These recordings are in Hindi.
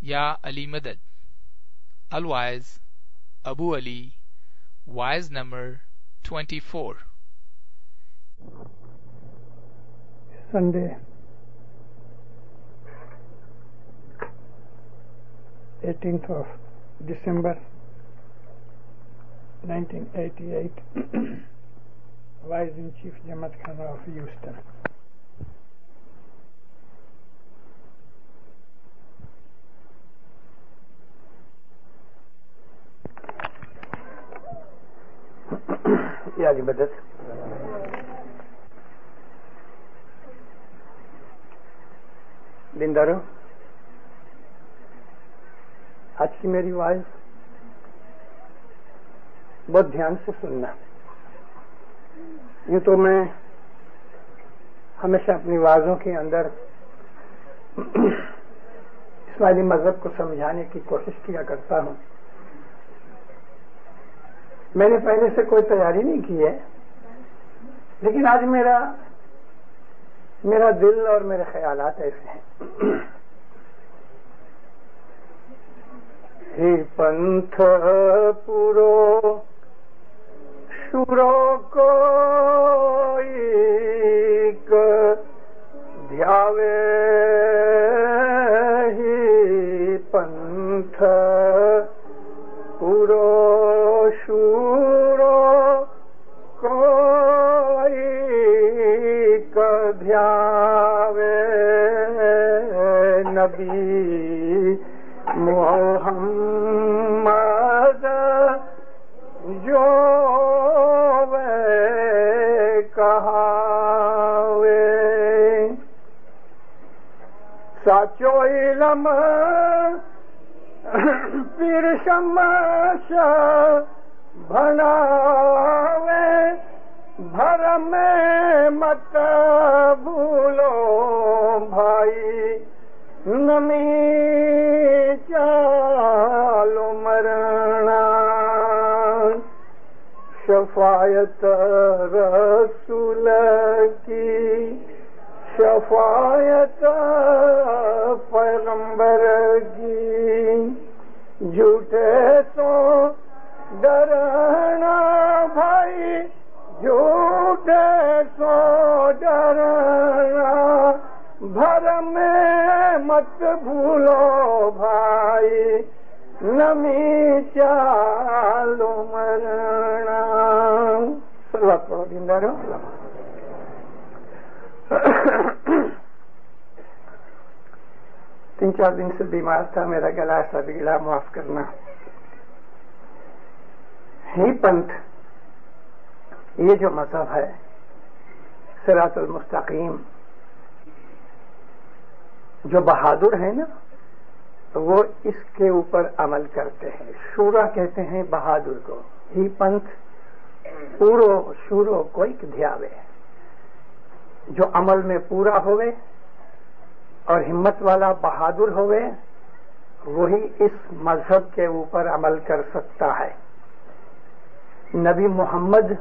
Ya Ali Madad. Alwise, Abu Ali, wise number 24. Sunday. Eighteenth of December, nineteen eighty eight, Vice in Chief Jamaat Khan of Houston. जी मदद। दीनदारो आज की मेरी वाइज बहुत ध्यान से सुनना। यूँ तो मैं हमेशा अपनी वाजों के अंदर इस्माइली मज़हब को समझाने की कोशिश किया करता हूँ। मैंने पहले से कोई तैयारी नहीं की है। लेकिन आज मेरा मेरा दिल और मेरे ख्यालात ऐसे हैं। हे पंथ पुरो शुरो को ध्यावे, ही पंथ नबी मोहम्मद जो वे कहावे। साचो इलम फिर शमश भणावे भरम मत भूलो भाई। नमी चालो मरणा। शफायत रसूल की शफायत चार दिन से बीमार था मेरा गला ऐसा बिगड़ा, माफ़ करना। ही पंथ, ये जो मज़हब है, सरातुल मुस्तकीम, जो बहादुर है ना, वो इसके ऊपर अमल करते हैं। शूरा कहते हैं बहादुर को। ही पंथ, पूरो, शूरो कोई ध्यावे। जो अमल में पूरा होवे और हिम्मत वाला बहादुर होवे, वही इस मज़हब के ऊपर अमल कर सकता है। नबी मोहम्मद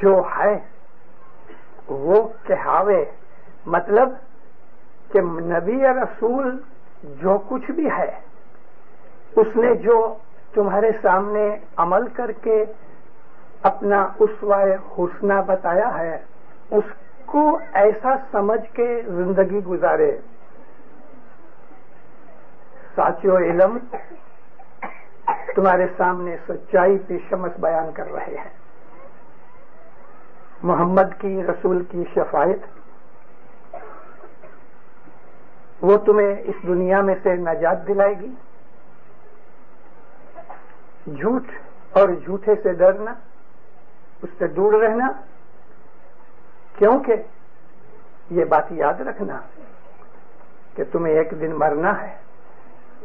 जो है, वो कहावे मतलब कि नबी या रसूल जो कुछ भी है, उसने जो तुम्हारे सामने अमल करके अपना उसवाय हुस्ना बताया है उसको ऐसा समझ के ज़िंदगी गुजारे। साचियो इलम तुम्हारे सामने सच्चाई की शमस बयान कर रहे हैं। मोहम्मद की, रसूल की शफायत, वो तुम्हें इस दुनिया में से नजात दिलाएगी। झूठ और झूठे से डरना, उससे दूर रहना क्योंकि ये बात याद रखना कि तुम्हें एक दिन मरना है,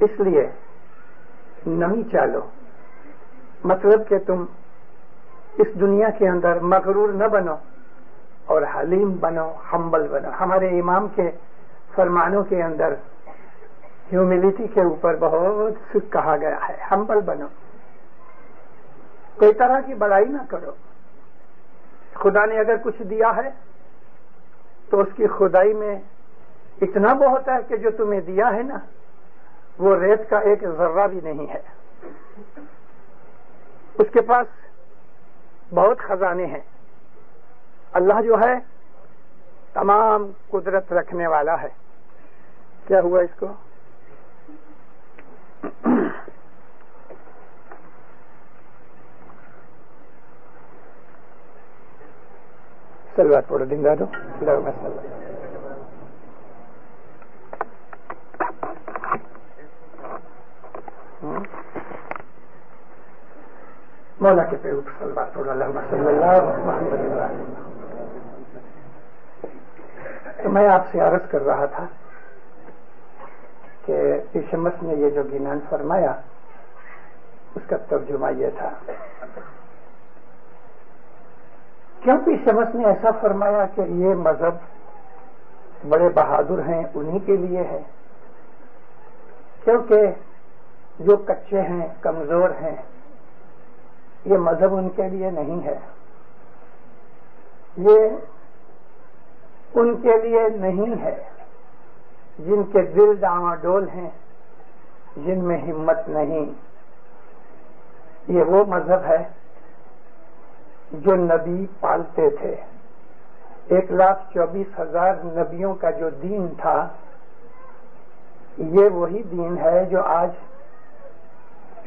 इसलिए नहीं चालो। मतलब कि तुम इस दुनिया के अंदर मगरूर न बनो और हलीम बनो, हम्बल बनो। हमारे इमाम के फरमानों के अंदर ह्यूमिलिटी के ऊपर बहुत सुख कहा गया है, हम्बल बनो। कोई तरह की बड़ाई ना करो। खुदा ने अगर कुछ दिया है तो उसकी खुदाई में इतना बहुत है कि जो तुम्हें दिया है ना, वो रेत का एक जर्रा भी नहीं है। उसके पास बहुत खजाने हैं। अल्लाह जो है, तमाम कुदरत रखने वाला है। क्या हुआ इसको? मौला के पे सलवार पढ़ो तो मैं आपसे अर्ज़ कर रहा था कि ईशमस ने ये जो गिनान फरमाया उसका तर्जुमा यह था क्योंकि शमस ने ऐसा फरमाया कि ये मज़हब बड़े बहादुर हैं, उन्हीं के लिए है। क्योंकि जो कच्चे हैं, कमज़ोर हैं, ये मज़हब उनके लिए नहीं है। ये उनके लिए नहीं है। जिनके दिल डामाडोल हैं, जिनमें हिम्मत नहीं, ये वो मज़हब है जो नबी पालते थे। एक लाख चौबीस हज़ार नबियों का जो दीन था, ये वही दीन है जो आज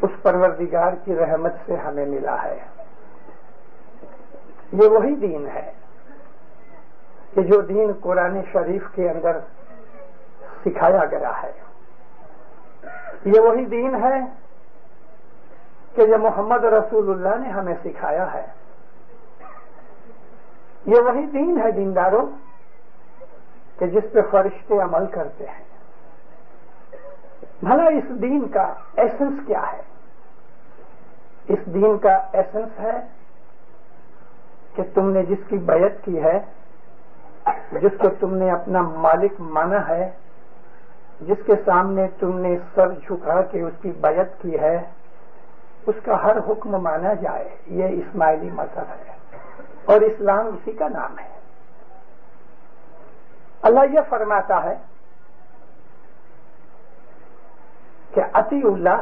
उस परवरदिगार की रहमत से हमें मिला है। ये वही दीन है कि जो दीन कुरान शरीफ के अंदर सिखाया गया है। ये वही दीन है कि जो मोहम्मद रसूलुल्लाह ने हमें सिखाया है। ये वही दीन है, दीनदारों, कि जिस पे फरिश्ते अमल करते हैं। भला इस दीन का एसेंस क्या है? इस दीन का एसेंस है कि तुमने जिसकी बैत की है, जिसको तुमने अपना मालिक माना है, जिसके सामने तुमने सर झुका के उसकी बैत की है, उसका हर हुक्म माना जाए। ये इस्माइली मज़हब है। और इस्लाम इसी का नाम है। अल्लाह यह फरमाता है कि अति उल्लाह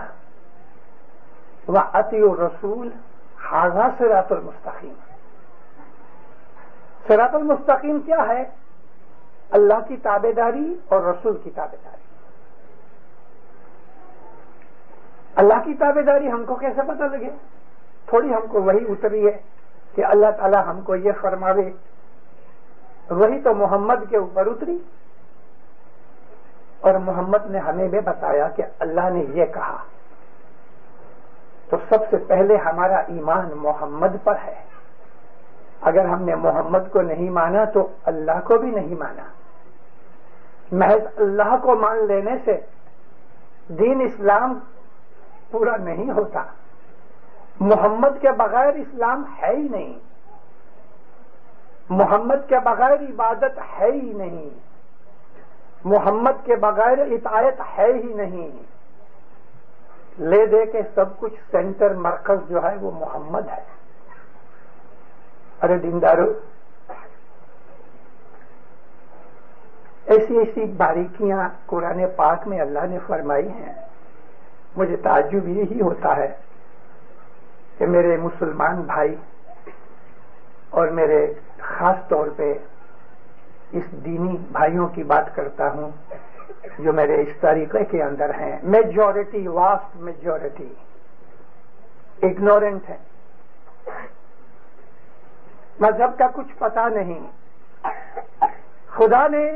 व अति रसूल हाजा सिरातुल मुस्तकीम। सिरातुल मुस्तकीम क्या है? अल्लाह की ताबेदारी और रसूल की ताबेदारी। अल्लाह की ताबेदारी हमको कैसे पता लगे? थोड़ी हमको वही उतरी है। कि अल्लाह ताला हमको ये फरमावे, वही तो मोहम्मद के ऊपर उतरी। और मोहम्मद ने हमें भी बताया कि अल्लाह ने ये कहा तो सबसे पहले हमारा ईमान मोहम्मद पर है। अगर हमने मोहम्मद को नहीं माना तो अल्लाह को भी नहीं माना। महज अल्लाह को मान लेने से दीन इस्लाम पूरा नहीं होता। मोहम्मद के बगैर इस्लाम है ही नहीं। मोहम्मद के बगैर इबादत है ही नहीं। मोहम्मद के बगैर इतायत है ही नहीं। ले दे के सब कुछ सेंटर, मरकज जो है वो मोहम्मद है। अरे दीनदारो, ऐसी ऐसी बारीकियाँ कुरान पाक में अल्लाह ने फरमाई हैं। मुझे ताजुब यही होता है कि मेरे मुसलमान भाई और मेरे खास तौर पे इस दीनी भाइयों की बात करता हूँ, जो मेरे इस तरीके के अंदर हैं। मेजॉरिटी वास्ट मेजॉरिटी इग्नोरेंट है। मज़हब का कुछ पता नहीं। खुदा ने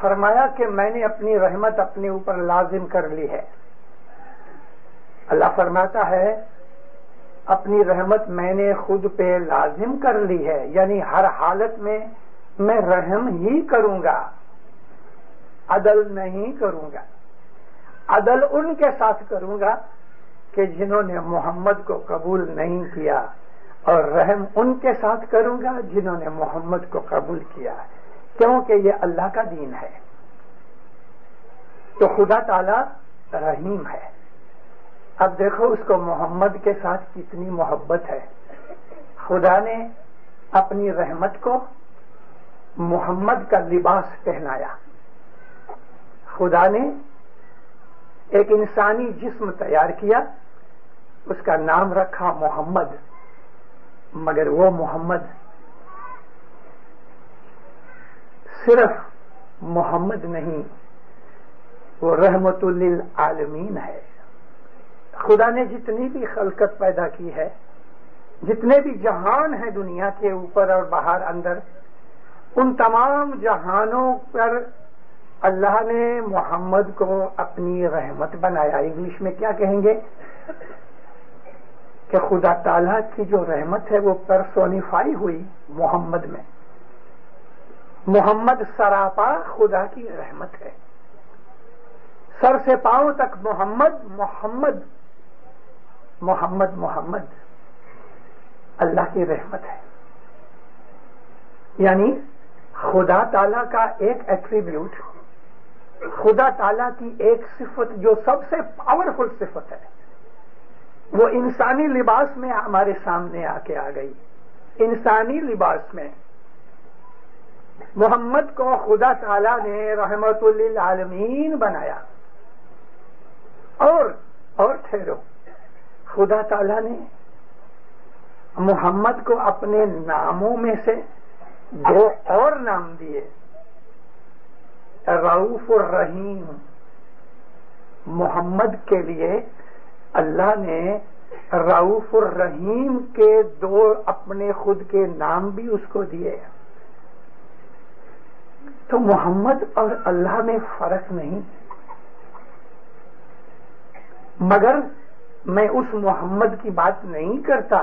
फरमाया कि मैंने अपनी रहमत अपने ऊपर लाजिम कर ली है। अल्लाह फरमाता है, अपनी रहमत मैंने खुद पे लाजिम कर ली है, यानी हर हालत में मैं रहम ही करूँगा, अदल नहीं करूँगा। अदल उनके साथ करूँगा कि जिन्होंने मोहम्मद को कबूल नहीं किया, और रहम उनके साथ करूँगा जिन्होंने मोहम्मद को कबूल किया क्योंकि ये अल्लाह का दीन है। तो खुदा ताला रहीम है। अब देखो उसको मोहम्मद के साथ कितनी मोहब्बत है। खुदा ने अपनी रहमत को मोहम्मद का लिबास पहनाया। खुदा ने एक इंसानी जिस्म तैयार किया, उसका नाम रखा मोहम्मद, मगर वो मोहम्मद सिर्फ़ मोहम्मद नहीं, वो रहमतुल्लिल आलमीन है। खुदा ने जितनी भी खलकत पैदा की है, जितने भी जहान है दुनिया के ऊपर और बाहर अंदर, उन तमाम जहानों पर अल्लाह ने मोहम्मद को अपनी रहमत बनाया। इंग्लिश में क्या कहेंगे? कि खुदा ताला की जो रहमत है, वो परसोनिफाई हुई मोहम्मद में। मोहम्मद सरापा खुदा की रहमत है। सर से पाँव तक मोहम्मद मोहम्मद मोहम्मद मोहम्मद। अल्लाह की रहमत है। यानी, खुदा ताला का एक एट्रीब्यूट खुदा ताला की एक सिफत, जो सबसे पावरफुल सिफत है, वो इंसानी लिबास में हमारे सामने आके आ गई। इंसानी लिबास में। मोहम्मद को खुदा ताला ने रहमतुल्लिल आलमीन बनाया। और और ठहरो। खुदा ताला ने मोहम्मद को अपने नामों में से दो और नाम दिए। रऊफ और रहीम। मोहम्मद के लिए अल्लाह ने रऊफ और रहीम के दो अपने खुद के नाम भी उसको दिए। तो मोहम्मद और अल्लाह में फ़र्क नहीं। मगर मैं उस मोहम्मद की बात नहीं करता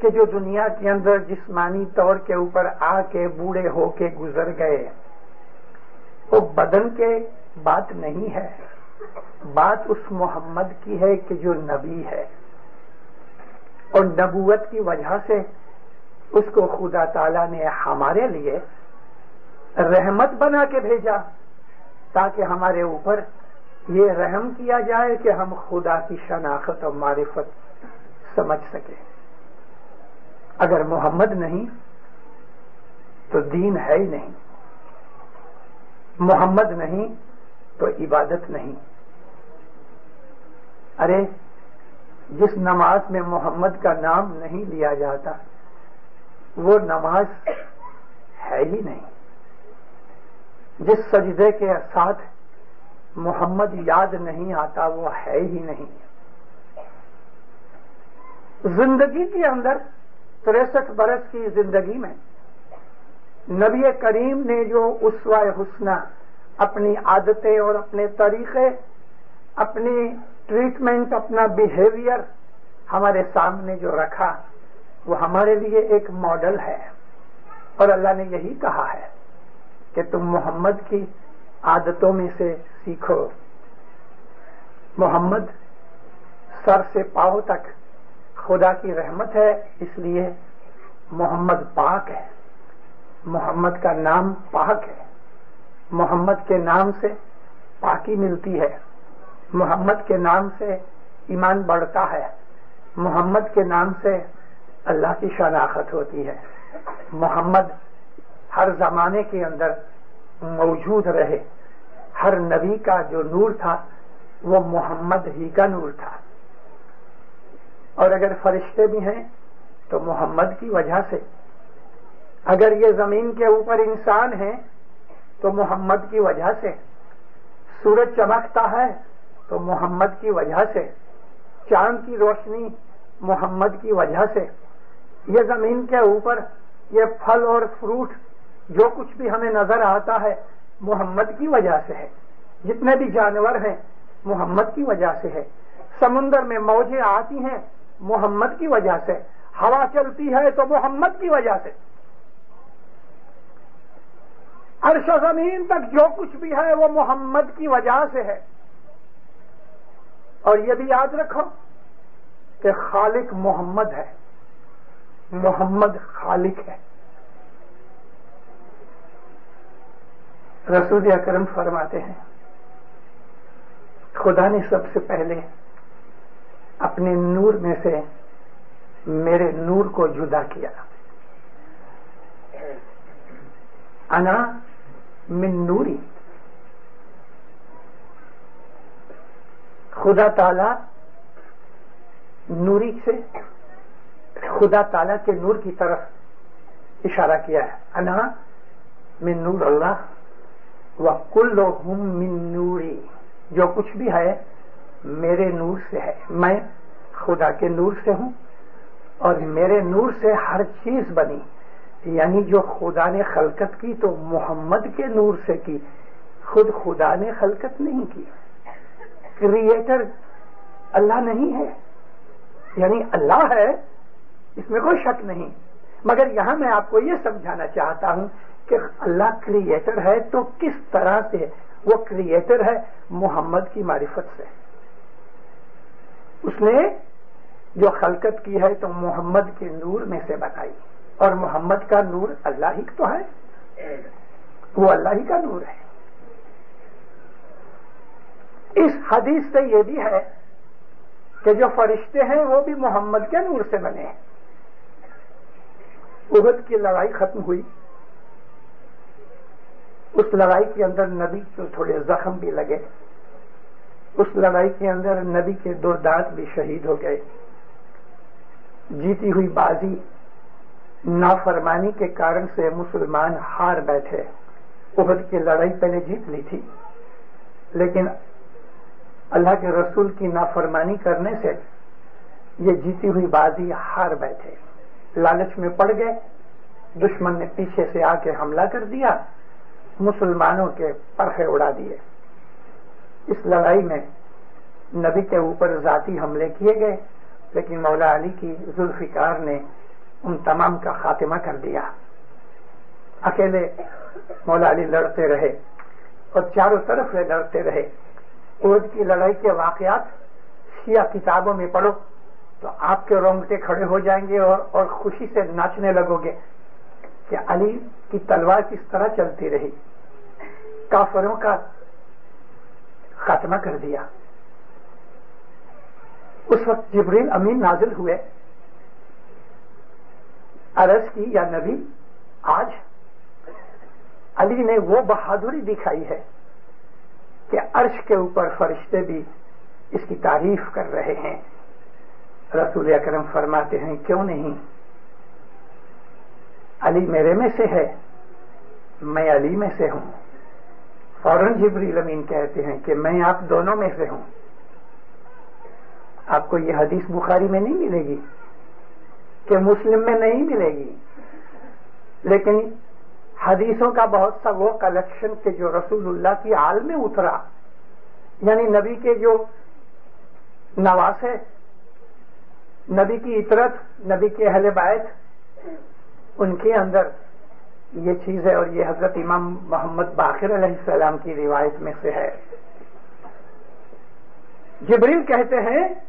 कि जो दुनिया के अंदर जिस्मानी तौर के ऊपर आके बूढ़े होके गुजर गए। वो बदन के बात नहीं है। बात उस मोहम्मद की है कि जो नबी है। और नबूवत की वजह से उसको खुदा ताला ने हमारे लिए रहमत बना के भेजा ताकि हमारे ऊपर ये रहम किया जाए कि हम खुदा की शनाख्त और मारिफत समझ सके। अगर मोहम्मद नहीं तो दीन है ही नहीं। मोहम्मद नहीं तो इबादत नहीं। अरे, जिस नमाज़ में मोहम्मद का नाम नहीं लिया जाता, वो नमाज़ है ही नहीं। जिस सजदे के साथ मोहम्मद याद नहीं आता, वो है ही नहीं। ज़िंदगी के अंदर तिरसठ बरस की ज़िंदगी में नबी करीम ने जो उसवा हुसना, अपनी आदतें और अपने तरीके, अपनी ट्रीटमेंट, अपना बिहेवियर हमारे सामने जो रखा, वो हमारे लिए एक मॉडल है। और अल्लाह ने यही कहा है कि तुम मोहम्मद की आदतों में से सीखो। मोहम्मद सर से पाँव तक खुदा की रहमत है, इसलिए मोहम्मद पाक है। मोहम्मद का नाम पाक है। मोहम्मद के नाम से पाकी मिलती है। मोहम्मद के नाम से ईमान बढ़ता है। मोहम्मद के नाम से अल्लाह की शनाखत होती है। मोहम्मद हर जमाने के अंदर मौजूद रहे। हर नबी का जो नूर था, वो मोहम्मद ही का नूर था। और अगर फरिश्ते भी हैं तो मोहम्मद की वजह से। अगर ये ज़मीन के ऊपर इंसान है तो मोहम्मद की वजह से। सूरज चमकता है तो मोहम्मद की वजह से। चाँद की रोशनी, मोहम्मद की वजह से। ये ज़मीन के ऊपर ये फल और फ्रूट जो कुछ भी हमें नज़र आता है, मोहम्मद की वजह से है। जितने भी जानवर हैं, मोहम्मद की वजह से है। समुन्द्र में मौजें आती हैं, मोहम्मद की वजह से। हवा चलती है तो मोहम्मद की वजह से। अर्श ज़मीन तक जो कुछ भी है, वो मोहम्मद की वजह से है। और ये भी याद रखो कि खालिक मोहम्मद है। मोहम्मद खालिक है। रसूल अकरम फरमाते हैं। खुदा ने सबसे पहले अपने नूर में से मेरे नूर को जुदा किया। अना मिन नूरी। खुदा ताला नूरी से खुदा ताला के नूर की तरफ़ इशारा किया है। अना मिन नूर अल्लाह। व कुल्लो हम मिन नूरी। जो कुछ भी है, मेरे नूर से है। मैं खुदा के नूर से हूँ और मेरे नूर से हर चीज़ बनी। यानी जो खुदा ने खलकत की तो मोहम्मद के नूर से की। खुद खुदा ने खलकत नहीं की। क्रिएटर अल्लाह नहीं है। यानी अल्लाह है, इसमें कोई शक नहीं। मगर यहाँ मैं आपको ये समझाना चाहता हूँ कि अल्लाह क्रिएटर है तो किस तरह से वो क्रिएटर है? मोहम्मद की मारिफत से। उसने जो खलकत की है तो मोहम्मद के नूर में से बताई। और मोहम्मद का नूर अल्लाह ही तो है। वो अल्लाह ही का नूर है। इस हदीस से ये भी है कि जो फरिश्ते हैं, वो भी मोहम्मद के नूर से बने हैं। उहद की लड़ाई खत्म हुई। उस लड़ाई के अंदर नबी को थोड़े जख्म भी लगे। उस लड़ाई के अंदर नबी के दो दांत भी शहीद हो गए। जीती हुई बाजी नाफरमानी के कारण से मुसलमान हार बैठे। उहद की लड़ाई पहले जीत ली थी, लेकिन अल्लाह के रसूल की नाफरमानी करने से ये जीती हुई बाजी हार बैठे। लालच में पड़ गए, दुश्मन ने पीछे से आके हमला कर दिया। मुसलमानों के परखे उड़ा दिए। इस लड़ाई में नबी के ऊपर जाती हमले किए गए लेकिन मौला अली की जुल्फिकार ने उन तमाम का खात्मा कर दिया। अकेले मौला अली लड़ते रहे और चारों तरफ़ से लड़ते रहे। उर्द की लड़ाई के वाकयात शिया किताबों में पढ़ो तो आपके रोंगटे खड़े हो जाएँगे और, और खुशी से नाचने लगोगे कि अली की तलवार किस तरह चलती रही। काफरों का खात्मा कर दिया। उस वक्त जिब्रील अमीन नाजिल हुए। अरज की या नबी, आज अली ने वो बहादुरी दिखाई है कि अर्श के ऊपर फरिश्ते भी इसकी तारीफ़ कर रहे हैं। रसूल अकरम फरमाते हैं, क्यों नहीं? अली मेरे में से है, मैं अली में से हूँ। जिब्रील अमीन कहते हैं कि मैं आप दोनों में से हूँ। आपको ये हदीस बुखारी में नहीं मिलेगी? कि मुस्लिम में नहीं मिलेगी? लेकिन हदीसों का बहुत सा वो कलेक्शन के जो रसूलुल्लाह की आल में उतरा, यानी नबी के जो नवास है, नबी की इतरत, नबी के अहल बायत उनके अंदर ये चीज़ है और ये हज़रत इमाम मोहम्मद बाखिर सलाम की रिवायत में से है। जिब्रील कहते हैं,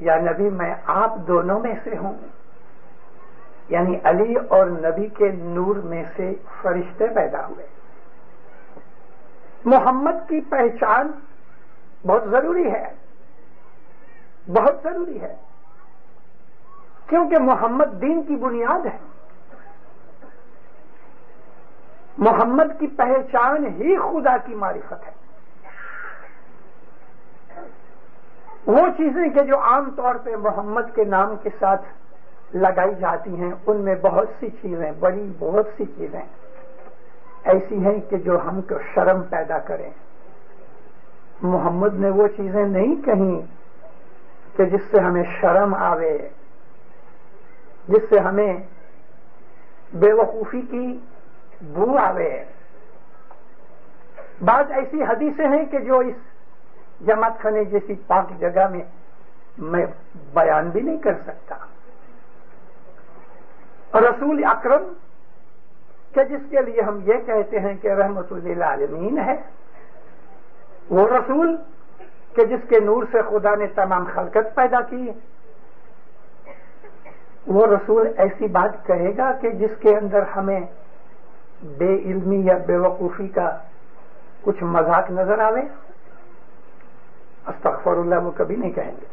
या नबी, मैं आप दोनों में से हूँ। यानी अली और नबी के नूर में से फरिश्ते पैदा हुए। मोहम्मद की पहचान बहुत ज़रूरी है। बहुत ज़रूरी है। क्योंकि मोहम्मद दीन की बुनियाद है। मोहम्मद की पहचान ही खुदा की मारिफत है। वो चीज़ें कि जो आमतौर पे मोहम्मद के नाम के साथ लगाई जाती हैं, उनमें बहुत सी चीज़ें, बड़ी बहुत सी चीज़ें ऐसी हैं कि जो हमको शर्म पैदा करें। मोहम्मद ने वो चीज़ें नहीं कही कि जिससे हमें शर्म आवे, जिससे हमें बेवकूफ़ी की बू आवे। बात ऐसी हदीसें हैं कि जो इस जमात खाने जैसी पाक जगह में मैं बयान भी नहीं कर सकता। रसूल अकरम के जिसके लिए हम ये कहते हैं कि रहमतुल्लिल आलमीन है? वो रसूल के जिसके नूर से खुदा ने तमाम खलकत पैदा की वो रसूल ऐसी बात कहेगा कि जिसके अंदर हमें बेइल्मी या बेवकूफ़ी का कुछ मज़ाक नज़र आवे? अस्तफरुल्ला वो कभी नहीं कहेंगे।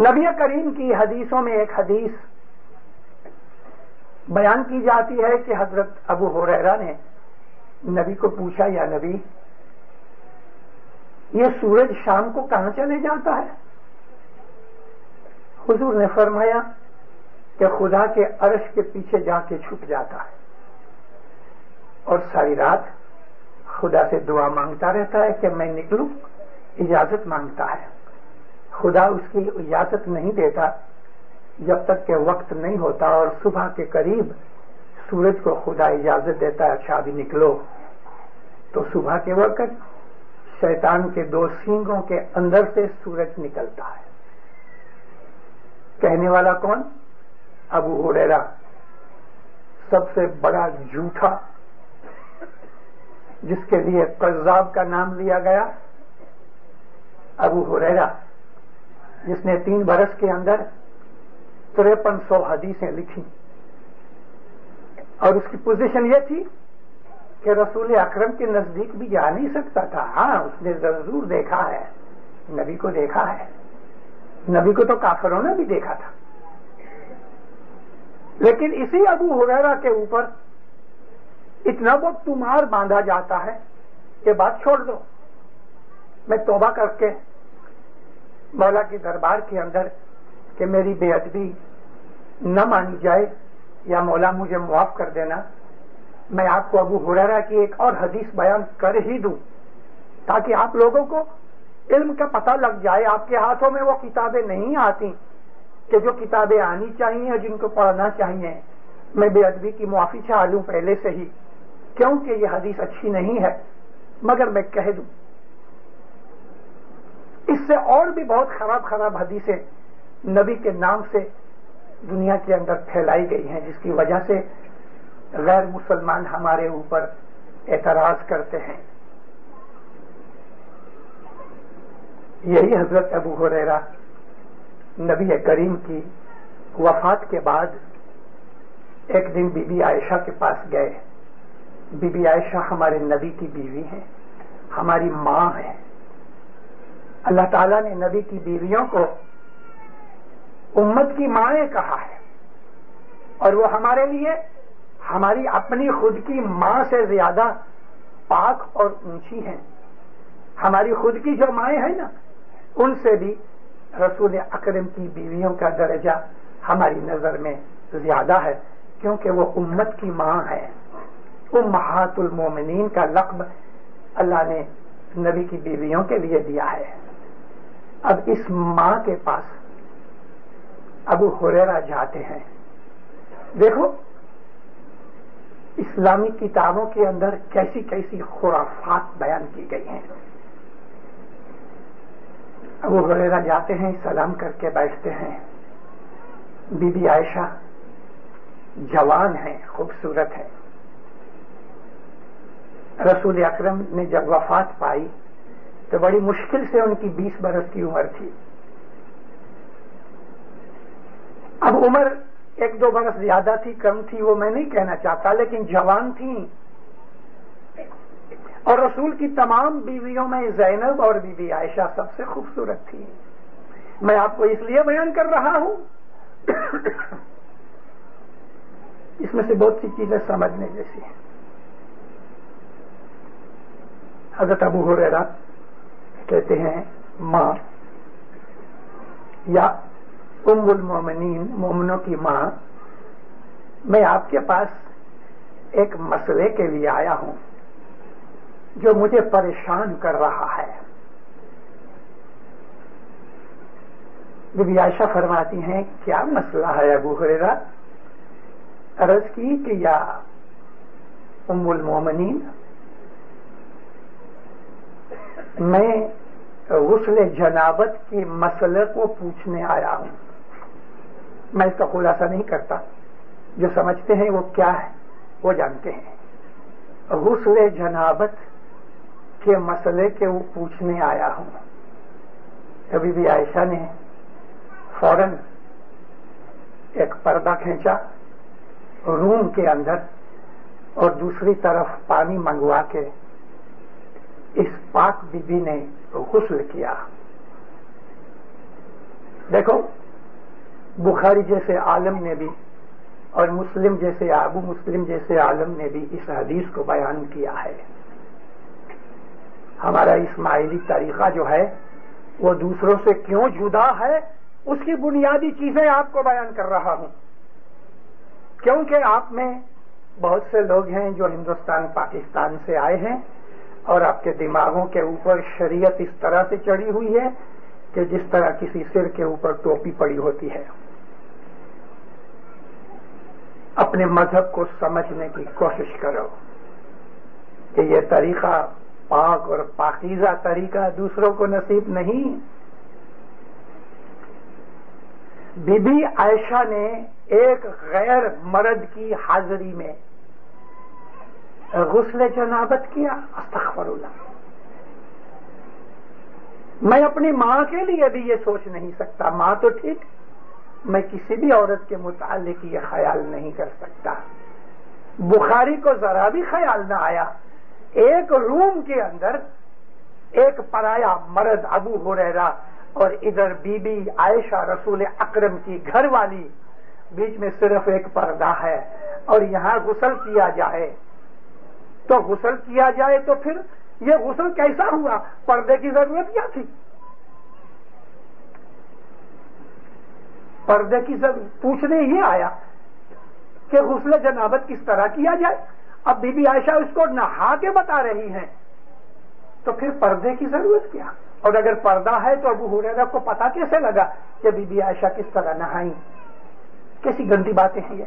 नबी करीम की हदीसों में एक हदीस बयान की जाती है कि हज़रत अबू हुरैरा ने नबी को पूछा, या नबी, ये सूरज शाम को कहाँ चले जाता है? हुजूर ने फरमाया कि खुदा के अरश के पीछे जाके छुप जाता है। और सारी रात खुदा से दुआ माँगता रहता है कि मैं निकलूं, इजाज़त माँगता है। खुदा उसकी इजाज़त नहीं देता, जब तक के वक्त नहीं होता और सुबह के करीब सूरज को खुदा इजाज़त देता है अच्छा अभी निकलो। तो सुबह के वक्त शैतान के दो सींगों के अंदर से सूरज निकलता है। कहने वाला कौन? अबू हुरेरा सबसे बड़ा झूठा जिसके लिए कज्जाब का नाम लिया गया, अबू हुरेरा, जिसने तीन बरस के अंदर तिरपन सौ हदीसें लिखी। और उसकी पोजीशन यह थी कि रसूल अकरम के नज़दीक भी जा नहीं सकता था। हाँ उसने ज़रूर देखा है, नबी को देखा है। नबी को तो काफरों ने भी देखा था। लेकिन इसी अबू हुरैरा के ऊपर इतना बहुत तुम्हार बांधा जाता है ये बात छोड़ दो। मैं तोबा करके मौला के दरबार के अंदर कि मेरी बेअदबी न मानी जाए या मौला मुझे मुआफ कर देना, मैं आपको अबू हुरैरा की एक और हदीस बयान कर ही दूँ, ताकि आप लोगों को इल्म का पता लग जाए, आपके हाथों में वो किताबें नहीं आती। कि जो किताबें आनी चाहिए और जिनको पढ़ना चाहिए। मैं बेअदबी की मुआफी चाह लूँ पहले से ही, क्योंकि ये हदीस अच्छी नहीं है, मगर मैं कह दूँ। इससे और भी बहुत खराब खराब हदीसें नबी के नाम से दुनिया के अंदर फैलाई गई हैं, जिसकी वजह से गैर मुसलमान हमारे ऊपर एतराज़ करते हैं। यही हज़रत अबू हुरैरा नबी करीम की वफात के बाद एक दिन बीबी आयशा के पास गए। बीबी आयशा हमारे नबी की बीवी है, हमारी माँ है। अल्लाह ताला ने नबी की बीवियों को उम्मत की माए कहा है और वो हमारे लिए हमारी अपनी खुद की माँ से ज़्यादा पाक और ऊँची है। हमारी खुद की जो माए हैं ना, उनसे भी रसूल अकरम की बीवियों का दर्जा हमारी नज़र में ज़्यादा है, क्योंकि वो उम्मत की माँ है। उम्महातुल मोमिनीन का लक्ब अल्लाह ने नबी की बीवियों के लिए दिया है। अब इस माँ के पास अबू हुरेरा जाते हैं। देखो, इस्लामी किताबों के अंदर कैसी कैसी खुराफात बयान की गई हैं। अबू हुरेरा जाते हैं, सलाम करके बैठते हैं। बीबी आयशा जवान है, खूबसूरत है। रसूल अकरम ने जब वफात पाई तो बड़ी मुश्किल से उनकी 20 बरस की उम्र थी। अब उम्र एक दो बरस ज़्यादा थी, कम थी, वो मैं नहीं कहना चाहता, लेकिन जवान थी। और रसूल की तमाम बीवियों में जैनब और बीबी आयशा सबसे खूबसूरत थी। मैं आपको इसलिए बयान कर रहा हूँ, इसमें से बहुत सी चीज़ें समझने जैसी हैं। हज़रत अबू हुरैरा कहते हैं, माँ, या उम्मुल मोमिनीन, मोमनों की माँ, मैं आपके पास एक मसले के लिए आया हूँ। जो मुझे परेशान कर रहा है। बीबी आयशा फरमाती हैं, क्या मसला है अबू हुरेरा? अर्ज़ की कि या उमुल मोमिनीन मैं गुस्ल जनाबत के मसले को पूछने आया हूँ। मैं इसका खुलासा नहीं करता। जो समझते हैं वो क्या है, वो जानते हैं। गुस्ल जनाबत के मसले के वो पूछने आया हूँ। कभी भी आयशा ने फ़ौरन एक पर्दा खींचा, रूम के अंदर और दूसरी तरफ़ पानी मंगवा के इस पाक बीबी ने गुस्ल किया। देखो, बुखारी जैसे आलम ने भी और मुस्लिम जैसे, आबू मुस्लिम जैसे आलम ने भी इस हदीस को बयान किया है। हमारा इस्माइली तरीका जो है, वो दूसरों से क्यों जुदा है, उसकी बुनियादी चीज़ें आपको बयान कर रहा हूँ। क्योंकि आप में बहुत से लोग हैं जो हिंदुस्तान, पाकिस्तान से आए हैं, और आपके दिमागों के ऊपर शरीयत इस तरह से चढ़ी हुई है कि जिस तरह किसी सिर के ऊपर टोपी पड़ी होती है। अपने मज़हब को समझने की कोशिश करो कि यह तरीका पाक और पाकिजा तरीका दूसरों को नसीब नहीं। बीबी आयशा ने एक गैर मर्द की हाजिरी में गुस्ल जनाबत किया अस्तखबरुल्ला मैं अपनी माँ के लिए भी ये सोच नहीं सकता। माँ तो ठीक, मैं किसी भी औरत के मुतालिक ये ख्याल नहीं कर सकता। बुखारी को जरा भी ख्याल ना आया। एक रूम के अंदर एक पराया मर्द अबू हुरैरा और इधर बीबी आयशा रसूल अकरम की घर वाली, बीच में सिर्फ़ एक पर्दा है और यहाँ गुसल किया जाए। तो गुसल किया जाए तो फिर ये गुसल कैसा हुआ? पर्दे की ज़रूरत क्या थी? पर्दे की ज़रूरत पूछने ही आया कि गुसल जनाबत किस तरह किया जाए? अब बीबी आयशा उसको नहा के बता रही हैं। तो फिर पर्दे की ज़रूरत क्या? और अगर पर्दा है तो अबू हुरैरा को पता कैसे लगा कि बीबी आयशा किस तरह नहाई? कैसी गंदी बातें हैं ये?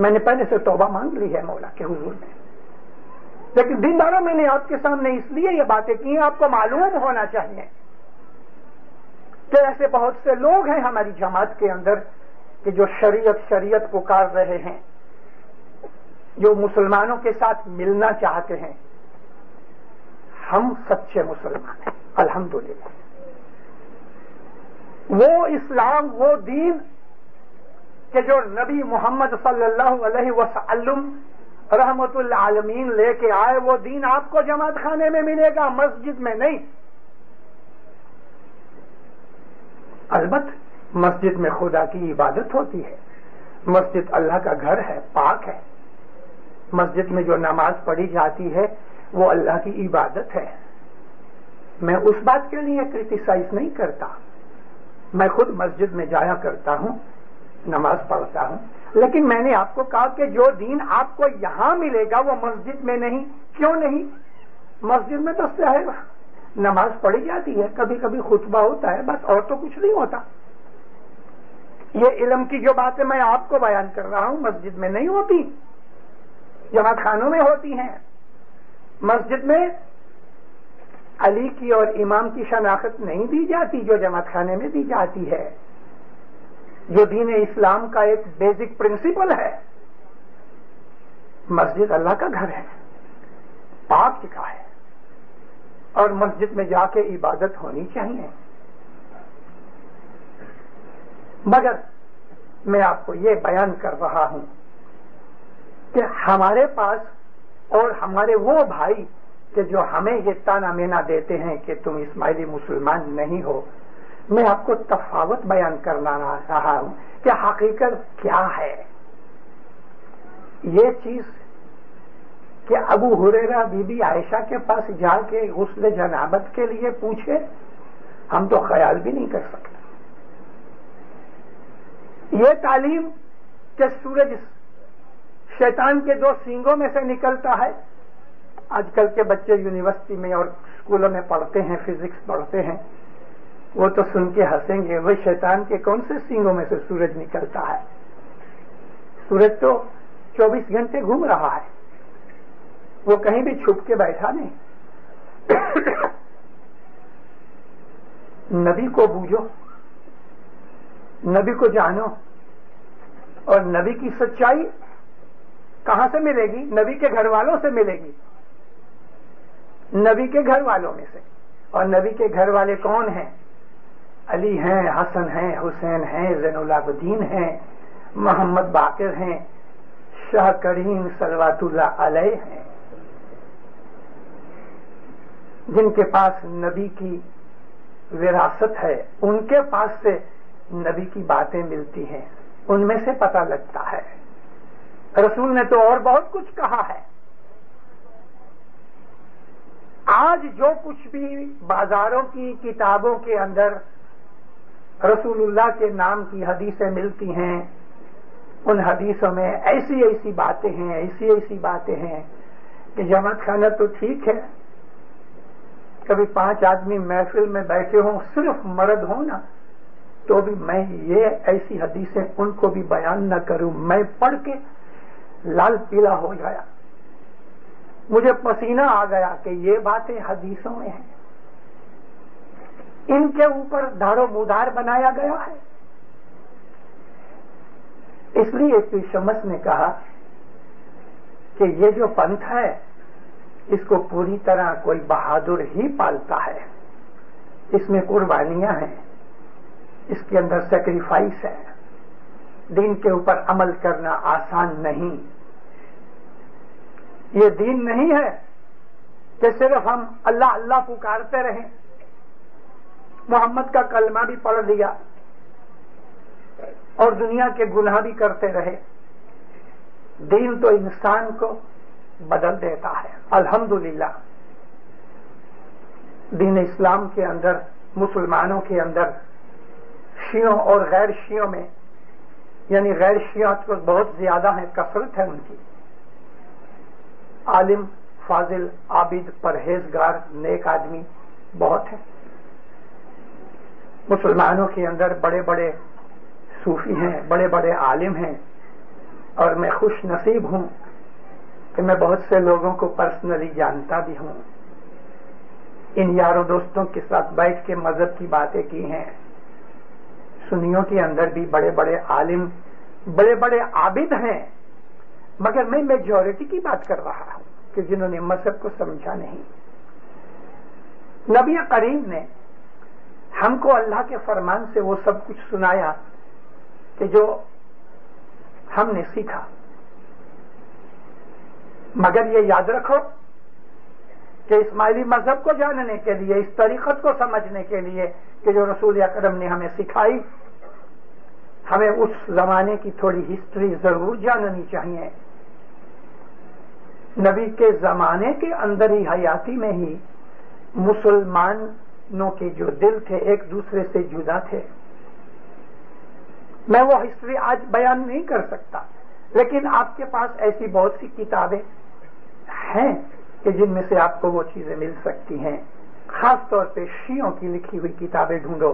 मैंने पहले से तौबा मांग ली है मौला के हुजूर में लेकिन दिन दारा मैंने आपके सामने इसलिए ये बातें की आपको मालूम होना चाहिए कि ऐसे बहुत से लोग हैं हमारी जमात के अंदर कि जो शरीयत शरीयत पुकार रहे हैं। जो मुसलमानों के साथ मिलना चाहते हैं। हम सच्चे मुसलमान हैं, अल्हम्दुलिल्लाह। वो इस्लाम, वो दीन कि जो नबी मोहम्मद सल्लल्लाहु अलैहि वसल्लम रहमतुल आलमीन लेके आए, वो दीन आपको जमात खाने में मिलेगा, मस्जिद में नहीं। अलबत् मस्जिद में खुदा की इबादत होती है। मस्जिद अल्लाह का घर है, पाक है। मस्जिद में जो नमाज़ पढ़ी जाती है, वो अल्लाह की इबादत है। मैं उस बात के लिए क्रिटिसाइज नहीं करता। मैं खुद मस्जिद में जाया करता हूँ, नमाज़ पढ़ता हूँ। लेकिन मैंने आपको कहा कि जो दीन आपको यहाँ मिलेगा, वो मस्जिद में नहीं। क्यों नहीं? मस्जिद में तो है नमाज़ पढ़ी जाती है। कभी कभी खुतबा होता है, बस और तो कुछ नहीं होता। ये इलम की जो बातें मैं आपको बयान कर रहा हूँ, मस्जिद में नहीं होती। जमात खानों में होती हैं। मस्जिद में अली की और इमाम की शनाख्त नहीं दी जाती, जो जमात खाने में दी जाती है। जो दीन इस्लाम का एक बेसिक प्रिंसिपल है। मस्जिद अल्लाह का घर है, पाक जगह है, और मस्जिद में जाके इबादत होनी चाहिए। मगर मैं आपको ये बयान कर रहा हूँ कि हमारे पास और हमारे वो भाई कि जो हमें ये ताना मेना देते हैं कि तुम इस्माइली मुसलमान नहीं हो। मैं आपको तफावत बयान करना रहा हूँ कि हकीकत क्या है। ये चीज़ कि अबू हुरेरा बीबी आयशा के पास जाके गुस्ल जनाबत के लिए पूछे, हम तो ख्याल भी नहीं कर सकते। ये तालीम के सूरज शैतान के दो सींगों में से निकलता है। आजकल के बच्चे यूनिवर्सिटी में और स्कूलों में पढ़ते हैं, फिजिक्स पढ़ते हैं। वो तो सुन के हंसेंगे, वही शैतान के कौन से सींगों में से सूरज निकलता है? सूरज तो 24 घंटे घूम रहा है। वो कहीं भी छुप के बैठा नहीं। नबी को बूझो, नबी को जानो और नबी की सच्चाई कहाँ से मिलेगी? नबी के घर वालों से मिलेगी। नबी के घर वालों में से। और नबी के घर वाले कौन हैं? अली हैं, हसन हैं, हुसैन हैं जैनुलाबुद्दीन हैं, मोहम्मद बाकिर हैं, शाह करीम सलवातुल्ला अलह हैं। जिनके पास नबी की विरासत है, उनके पास से नबी की बातें मिलती हैं। उनमें से पता लगता है। रसूल ने तो और बहुत कुछ कहा है। आज जो कुछ भी बाजारों की किताबों के अंदर रसूलुल्लाह के नाम की हदीसें मिलती हैं, उन हदीसों में ऐसी ऐसी बातें हैं, ऐसी ऐसी बातें हैं कि जमात खाना तो ठीक है। कभी पाँच आदमी महफिल में बैठे हों, सिर्फ़ मर्द हो ना तो भी मैं ये ऐसी हदीसें उनको भी बयान न करूँ। मैं पढ़ के लाल पीला हो गया। मुझे पसीना आ गया कि ये बातें हदीसों में हैं। इनके ऊपर दारो मुदार बनाया गया है। इसलिए श्री शमस ने कहा कि ये जो पंथ है, इसको पूरी तरह कोई बहादुर ही पालता है। इसमें कुर्बानियाँ हैं। इसके अंदर सेक्रीफाइस है। दीन के ऊपर अमल करना आसान नहीं। ये दीन नहीं है कि सिर्फ़ हम अल्लाह अल्लाह पुकारते रहें। मोहम्मद का कलमा भी पढ़ लिया और दुनिया के गुनाह भी करते रहे। दीन तो इंसान को बदल देता है। अल्हम्दुलिल्लाह। दीन इस्लाम के अंदर, मुसलमानों के अंदर, शियों और गैर शियों में यानी गैर शिया तो बहुत ज़्यादा है, कसरत है उनकी। आलिम, फाजिल, आबिद, परहेजगार, नेक आदमी बहुत है। मुसलमानों के अंदर बड़े बड़े सूफी हैं बड़े बड़े आलिम हैं। और मैं खुश नसीब हूँ कि मैं बहुत से लोगों को पर्सनली जानता भी हूँ। इन यारों दोस्तों के साथ बैठ के मज़हब की बातें की हैं। सुनियों के अंदर भी बड़े बड़े आलिम बड़े बड़े आबिद हैं। मगर मैं मेजोरिटी की बात कर रहा हूँ कि जिन्होंने मज़हब को समझा नहीं। नबी करीम ने हमको अल्लाह के फरमान से वो सब कुछ सुनाया कि जो हमने सीखा। मगर ये याद रखो कि इस्माइली मज़हब को जानने के लिए, इस तरीकत को समझने के लिए कि जो रसूल अकरम ने हमें सिखाई हमें उस जमाने की थोड़ी हिस्ट्री ज़रूर जाननी चाहिए। नबी के जमाने के अंदर ही, हयाती में ही मुसलमानों के जो दिल थे एक दूसरे से जुदा थे। मैं वो हिस्ट्री आज बयान नहीं कर सकता, लेकिन आपके पास ऐसी बहुत सी किताबें हैं कि जिनमें से आपको वो चीज़ें मिल सकती हैं। खास तौर पे शियों की लिखी हुई किताबें ढूंढो।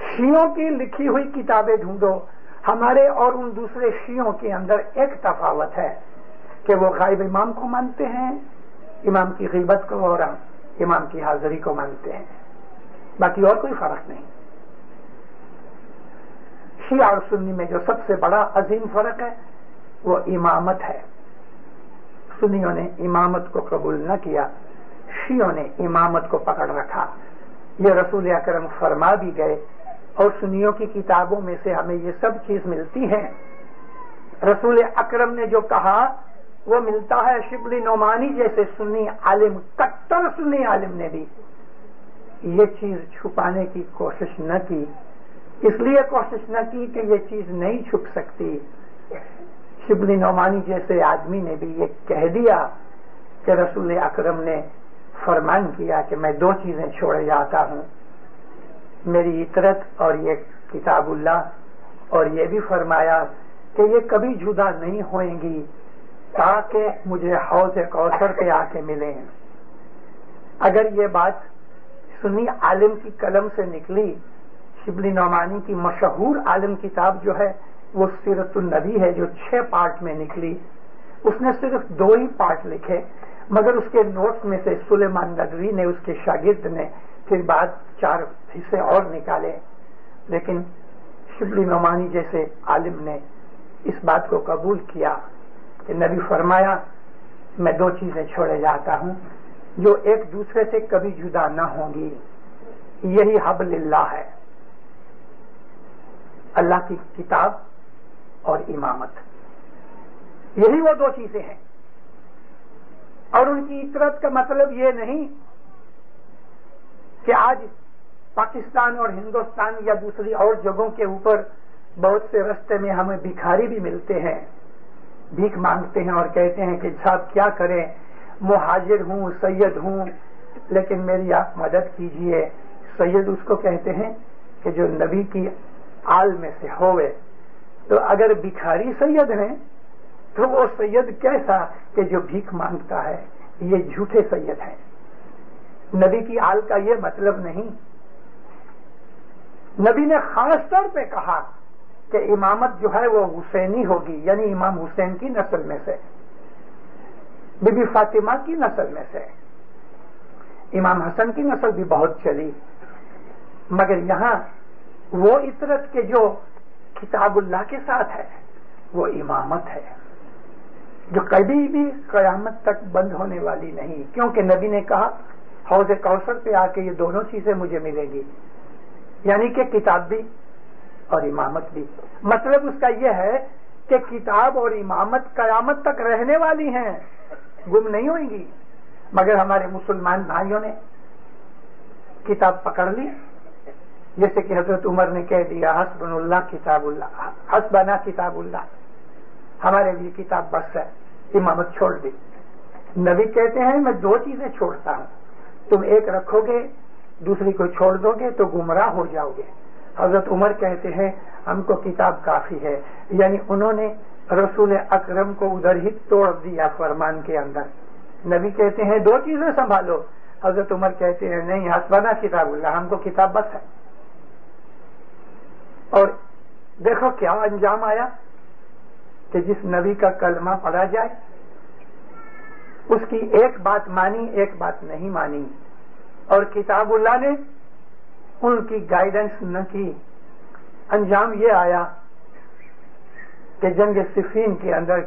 शियों की लिखी हुई किताबें ढूंढो। हमारे और उन दूसरे शियों के अंदर एक तफावत है कि वो गायब इमाम को मानते हैं, इमाम की गीबत को और इमाम की हाजिरी को मानते हैं। बाकी और कोई फ़र्क नहीं। शिया और सुन्नी में जो सबसे बड़ा अजीम फ़र्क है, वो इमामत है। सुन्नियों ने इमामत को कबूल न किया, शियों ने इमामत को पकड़ रखा। ये रसूल अकरम फरमा भी गए और सुन्नियों की किताबों में से हमें ये सब चीज़ मिलती है। रसूल अकरम ने जो कहा, वो मिलता है शिबली नोमानी जैसे सुन्नी आलिम, कट्टर सुन्नी आलिम ने भी। ये चीज़ छुपाने की कोशिश न की। इसलिए कोशिश न की कि ये चीज़ नहीं छुप सकती। शिबली नोमानी जैसे आदमी ने भी ये कह दिया कि रसूल अकरम ने फरमान किया कि मैं दो चीज़ें छोड़े जाता हूँ। मेरी इतरत और ये किताबुल्लाह और ये भी फरमाया कि ये कभी जुदा नहीं होएँगी, ताकि मुझे हौज कौसर पे आके मिले। अगर ये बात सुनी आलिम की कलम से निकली, शिबली नौमानी की मशहूर आलिम किताब जो है, वो सीरतुलनबी है जो छह पार्ट में निकली। उसने सिर्फ़ दो ही पार्ट लिखे, मगर उसके नोट्स में से सुलेमान नदवी ने, उसके शागिर्द ने, फिर बाद चार हिस्से और निकाले। लेकिन शिबली नौमानी जैसे आलिम ने इस बात को कबूल किया कि नबी फरमाया, मैं दो चीज़ें छोड़े जाता हूँ, जो एक दूसरे से कभी जुदा न होंगी। यही हबल्ला है। अल्लाह की किताब और इमामत। यही वो दो चीज़ें हैं। और उनकी इतरत का मतलब ये नहीं कि आज पाकिस्तान और हिंदुस्तान या दूसरी और जगहों के ऊपर बहुत से रस्ते में हमें भिखारी भी मिलते हैं। भीख मांगते हैं और कहते हैं कि साहब क्या करें? मुहाजिर हूँ, सैयद हूँ, लेकिन मेरी आप मदद कीजिए। सैयद उसको कहते हैं कि जो नबी की आल में से होवे। तो अगर भिखारी सैयद हैं तो वो सैयद कैसा कि जो भीख माँगता है? ये झूठे सैयद हैं। नबी की आल का ये मतलब नहीं नबी ने खास तौर पे कहा कि इमामत जो है वो हुसैनी होगी, यानी इमाम हुसैन की नस्ल में से। बीबी फातिमा की नस्ल में से। इमाम हसन की नस्ल भी बहुत चली। मगर यहाँ वो इतरत के जो किताबुल्लाह के साथ है, वो इमामत है, जो कभी भी कयामत तक बंद होने वाली नहीं। क्योंकि नबी ने कहा, हौज कौसर पे आके ये दोनों चीज़ें मुझे मिलेंगी। यानी कि किताब भी और इमामत भी। मतलब उसका यह है कि किताब और इमामत कयामत तक रहने वाली हैं, गुम नहीं होगी मगर हमारे मुसलमान भाइयों ने किताब पकड़ ली। जैसे कि हज़रत उमर ने कह दिया हसबनुल्ला किताबुल्ला हसबना किताबुल्ला हमारे लिए किताब बस है, इमामत छोड़ दी। नबी कहते हैं, मैं दो चीज़ें छोड़ता हूँ। तुम एक रखोगे दूसरी को छोड़ दोगे तो गुमराह हो जाओगे। हज़रत उमर कहते हैं, हमको किताब काफ़ी है। यानी उन्होंने रसूल अकरम को उधर ही तोड़ दिया फरमान के अंदर। नबी कहते हैं, दो चीज़ें संभालो। हज़रत उमर कहते हैं, नहीं, हसबाना किताबुल्ला हमको किताब बस है। और देखो क्या अंजाम आया कि जिस नबी का कलमा पढ़ा जाए, उसकी एक बात मानी, एक बात नहीं मानी। और किताबुल्ला ने उनकी गाइडेंस न की। अंजाम ये आया कि जंग सिफीन के अंदर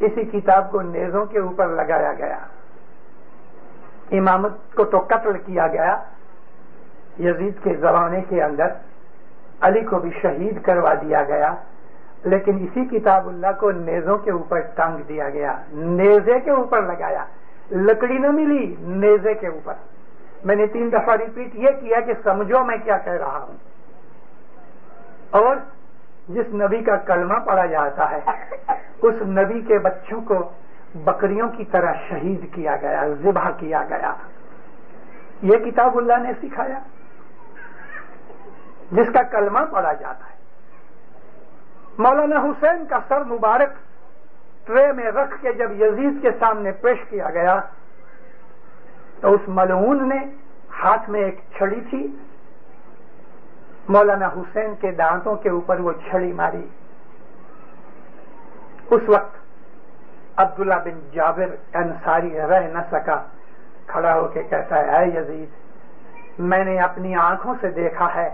इसी किताब को नेजों के ऊपर लगाया गया। इमामत को तो कत्ल किया गया, यजीद के जमाने के अंदर अली को भी शहीद करवा दिया गया, लेकिन इसी किताबुल्लाह को नेजों के ऊपर टांग दिया गया। नेजे के ऊपर लगाया, लकड़ी न मिली, नेजे के ऊपर। मैंने तीन दफ़ा रिपीट ये किया कि समझो मैं क्या कह रहा हूँ। और जिस नबी का कलमा पढ़ा जाता है, उस नबी के बच्चों को बकरियों की तरह शहीद किया गया जिबा किया गया। ये किताबुल्लाह ने सिखाया, जिसका कलमा पढ़ा जाता है। मौलाना हुसैन का सर मुबारक ट्रे में रख के जब यजीद के सामने पेश किया गया तो उस मलून ने हाथ में एक छड़ी थी। मौलाना हुसैन के दांतों के ऊपर वो छड़ी मारी। उस वक्त अब्दुल्ला बिन जाबिर अंसारी रह न सका। खड़ा होकर कहता है यजीद, मैंने अपनी आँखों से देखा है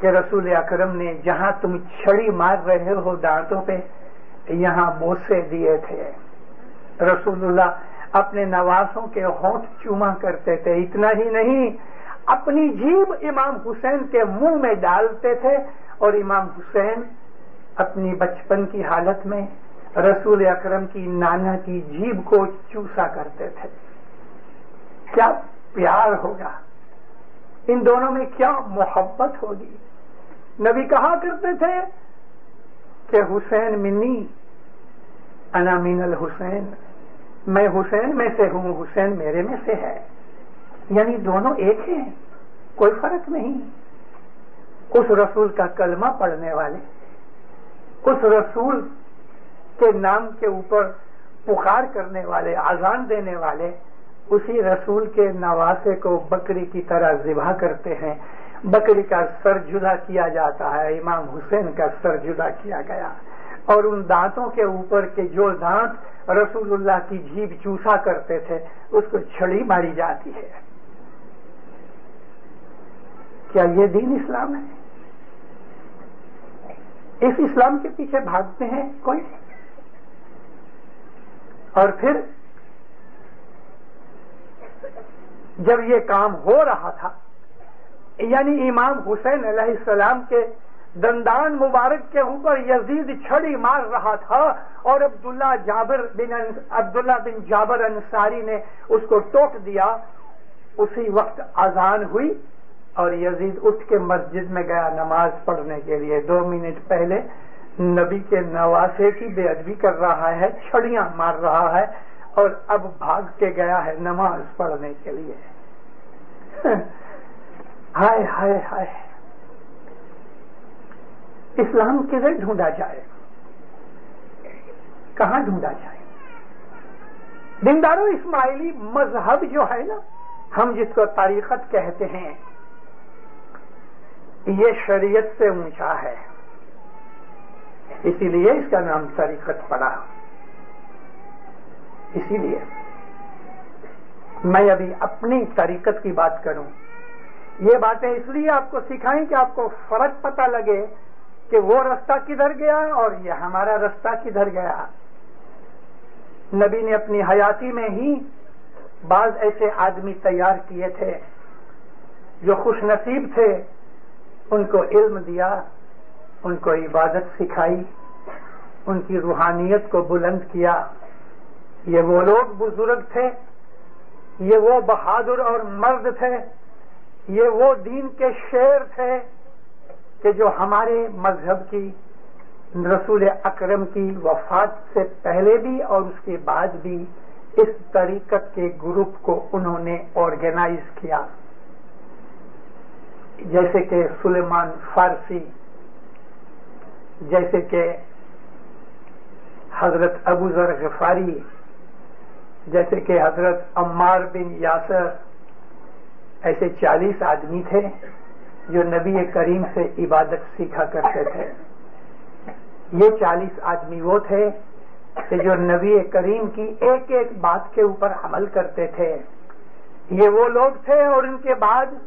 कि रसूल अकरम ने जहाँ तुम छड़ी मार रहे हो दांतों पे, यहाँ बोसे दिए थे। रसूलुल्लाह अपने नवासों के होठ चूमा करते थे। इतना ही नहीं, अपनी जीभ इमाम हुसैन के मुँह में डालते थे और इमाम हुसैन अपनी बचपन की हालत में रसूल अकरम की नाना की जीभ को चूसा करते थे। क्या प्यार होगा? इन दोनों में क्या मोहब्बत होगी? नबी कहा करते थे कि हुसैन मिनी अना मिनल हुसैन। मैं हुसैन में से हूँ, हुसैन मेरे में से है। यानी दोनों एक हैं, कोई फ़र्क नहीं। उस रसूल का कलमा पढ़ने वाले, उस रसूल के नाम के ऊपर पुकार करने वाले, आजान देने वाले, उसी रसूल के नवासे को बकरी की तरह जिबा करते हैं। बकरी का सर जुदा किया जाता है, इमाम हुसैन का सर जुदा किया गया। और उन दांतों के ऊपर के जो दांत रसूलुल्लाह की जीभ चूसा करते थे, उसको छड़ी मारी जाती है। क्या ये दीन इस्लाम है? इस इस्लाम के पीछे भागते हैं कोई? और फिर, जब ये काम हो रहा था, यानी इमाम हुसैन अलैहिस्सलाम के दंदान मुबारक के ऊपर यजीद छड़ी मार रहा था और अब्दुल्ला जाबर बिन अब्दुल्ला बिन जाबर अंसारी ने उसको टोक दिया। उसी वक्त आजान हुई और यजीद उठ के मस्जिद में गया नमाज़ पढ़ने के लिए। दो मिनट पहले नबी के नवासे की बेअदबी कर रहा है, छड़ियाँ मार रहा है और अब भाग के गया है नमाज़ पढ़ने के लिए। हाय हाय हाय। इस्लाम किधर ढूंढा जाए? कहाँ ढूंढा जाए? दीनदारों इस्माइली मज़हब जो है ना, हम जिसको तारीखत कहते हैं, ये शरीयत से ऊँचा है। इसीलिए इसका नाम तरीकत पड़ा। इसीलिए मैं अभी अपनी तरीकत की बात करूँ। ये बातें इसलिए आपको सिखाएँ कि आपको फ़र्क पता लगे कि वो रास्ता किधर गया और ये हमारा रास्ता किधर गया। नबी ने अपनी हयाती में ही बाज ऐसे आदमी तैयार किए थे, जो खुश नसीब थे। उनको इल्म दिया, उनको इबादत सिखाई, उनकी रूहानियत को बुलंद किया। ये वो लोग बुज़ुर्ग थे, ये वो बहादुर और मर्द थे, ये वो दीन के शेर थे कि जो हमारे मज़हब की रसूल अकरम की वफात से पहले भी और उसके बाद भी इस तरीकत के ग्रुप को उन्होंने ऑर्गेनाइज किया। जैसे कि सुलेमान फारसी, जैसे कि हज़रत अबू जर गफारी, जैसे कि हज़रत अम्मार बिन यासर, ऐसे चालीस आदमी थे। जो नबी करीम से इबादत सीखा करते थे। ये चालीस आदमी वो थे कि जो नबी करीम की एक एक बात के ऊपर अमल करते थे। ये वो लोग थे और इनके बाद